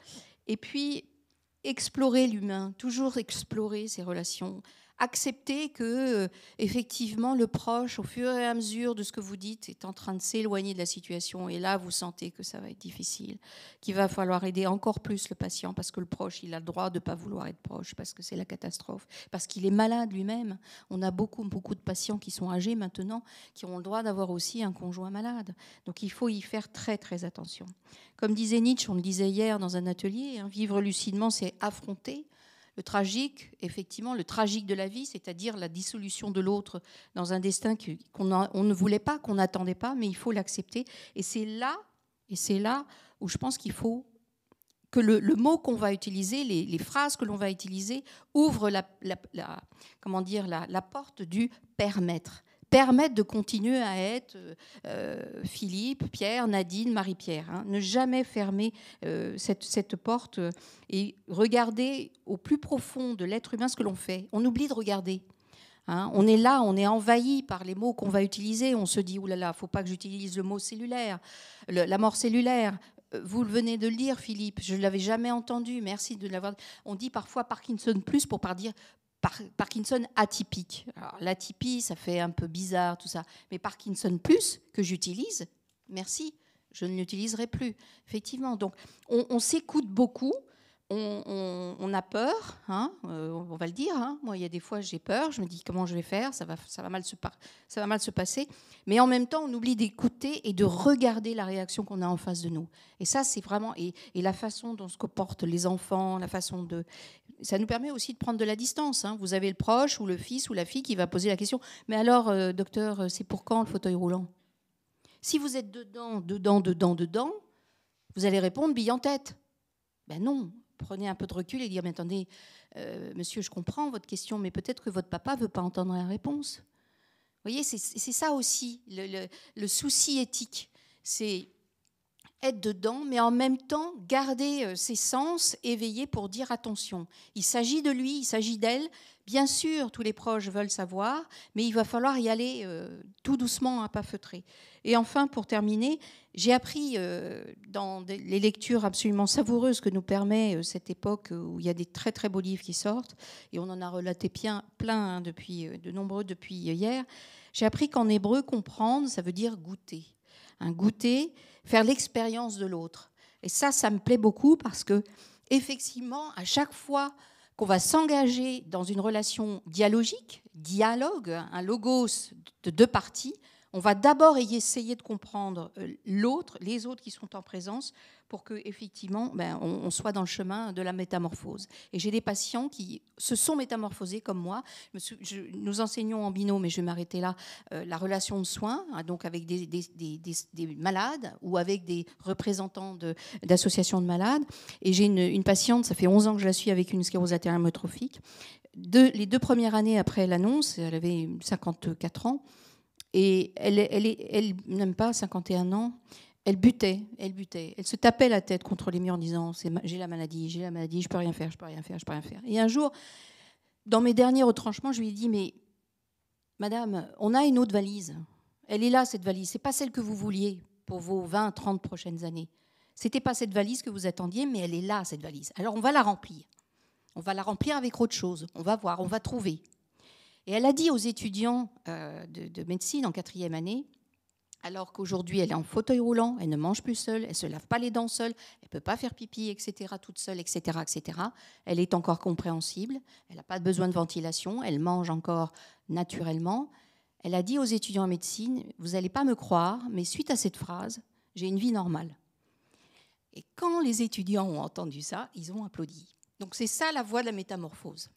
Et puis, explorer l'humain, toujours explorer ses relations, accepter que euh, effectivement le proche, au fur et à mesure de ce que vous dites, est en train de s'éloigner de la situation. Et là, vous sentez que ça va être difficile, qu'il va falloir aider encore plus le patient parce que le proche, il a le droit de ne pas vouloir être proche, parce que c'est la catastrophe, parce qu'il est malade lui-même. On a beaucoup, beaucoup de patients qui sont âgés maintenant, qui ont le droit d'avoir aussi un conjoint malade. Donc il faut y faire très, très attention. Comme disait Nietzsche, on le disait hier dans un atelier, hein, vivre lucidement, c'est affronter le tragique, effectivement, le tragique de la vie, c'est-à-dire la dissolution de l'autre dans un destin qu'on ne voulait pas, qu'on n'attendait pas, mais il faut l'accepter. Et c'est là, et c'est là où je pense qu'il faut que le, mot qu'on va utiliser, les, phrases que l'on va utiliser, ouvrent la, comment dire, la porte du permettre permettre de continuer à être euh, Philippe, Pierre, Nadine, Marie-Pierre. Hein. Ne jamais fermer euh, cette, porte et regarder au plus profond de l'être humain ce que l'on fait. On oublie de regarder. Hein. On est là, on est envahi par les mots qu'on va utiliser. On se dit, oulala, là faut pas que j'utilise le mot cellulaire, la mort cellulaire. Euh, vous venez de le dire, Philippe, je ne l'avais jamais entendu, merci de l'avoir. On dit parfois Parkinson plus pour pas dire, Parkinson atypique. L'atypie, ça fait un peu bizarre, tout ça. Mais Parkinson plus, que j'utilise, merci, je ne l'utiliserai plus. Effectivement, donc on, s'écoute beaucoup, on, a peur, hein, euh, on va le dire. Hein. Moi, il y a des fois, j'ai peur. Je me dis comment je vais faire, ça va, mal, se ça va mal se passer. Mais en même temps, on oublie d'écouter et de regarder la réaction qu'on a en face de nous. Et ça, c'est vraiment. Et, la façon dont se comportent les enfants, la façon de. Ça nous permet aussi de prendre de la distance. Hein. Vous avez le proche ou le fils ou la fille qui va poser la question Mais alors, euh, docteur, c'est pour quand le fauteuil roulant? Si vous êtes dedans, dedans, dedans, dedans, vous allez répondre bille en tête. Ben non, prenez un peu de recul et dire, mais attendez, euh, monsieur, je comprends votre question, mais peut-être que votre papa veut pas entendre la réponse. Vous voyez, c'est ça aussi, le, souci éthique. C'est être dedans, mais en même temps garder euh, ses sens éveillés pour dire attention. Il s'agit de lui, il s'agit d'elle. Bien sûr, tous les proches veulent savoir, mais il va falloir y aller euh, tout doucement, à pas feutré. Et enfin, pour terminer, j'ai appris euh, dans les lectures absolument savoureuses que nous permet cette époque où il y a des très très beaux livres qui sortent, et on en a relaté plein, plein depuis, de nombreux depuis hier, j'ai appris qu'en hébreu, comprendre, ça veut dire goûter. Un goûter, faire l'expérience de l'autre. Et ça, ça me plaît beaucoup parce que, effectivement, à chaque fois qu'on va s'engager dans une relation dialogique, dialogue, un logos de deux parties, on va d'abord essayer de comprendre euh, l'autre, les autres qui sont en présence, pour que effectivement, ben, on, soit dans le chemin de la métamorphose. Et j'ai des patients qui se sont métamorphosés comme moi. nous enseignons en binôme, mais je vais m'arrêter là, euh, la relation de soins, hein, donc avec des, malades ou avec des représentants d'associations de, malades. Et j'ai une, patiente, ça fait 11 ans que je la suis avec une sclérose latérale les deux premières années après l'annonce, elle avait 54 ans, et elle, elle, elle, n'aime pas 51 ans. Elle butait, elle butait. Elle se tapait la tête contre les murs en disant J'ai la maladie, j'ai la maladie, je peux rien faire, je peux rien faire, je peux rien faire. Et un jour, dans mes derniers retranchements, je lui ai dit Mais madame, on a une autre valise. Elle est là, cette valise. C'est pas celle que vous vouliez pour vos 20, 30 prochaines années. C'était pas cette valise que vous attendiez, mais elle est là, cette valise. Alors on va la remplir. On va la remplir avec autre chose. On va voir, on va trouver. Et elle a dit aux étudiants euh, de, médecine en quatrième année, alors qu'aujourd'hui elle est en fauteuil roulant, elle ne mange plus seule, elle se lave pas les dents seule, elle peut pas faire pipi, etc., toute seule, etc., etc. Elle est encore compréhensible, elle n'a pas besoin de ventilation, elle mange encore naturellement. Elle a dit aux étudiants en médecine, vous n'allez pas me croire, mais suite à cette phrase, j'ai une vie normale. Et quand les étudiants ont entendu ça, ils ont applaudi. Donc c'est ça la voie de la métamorphose.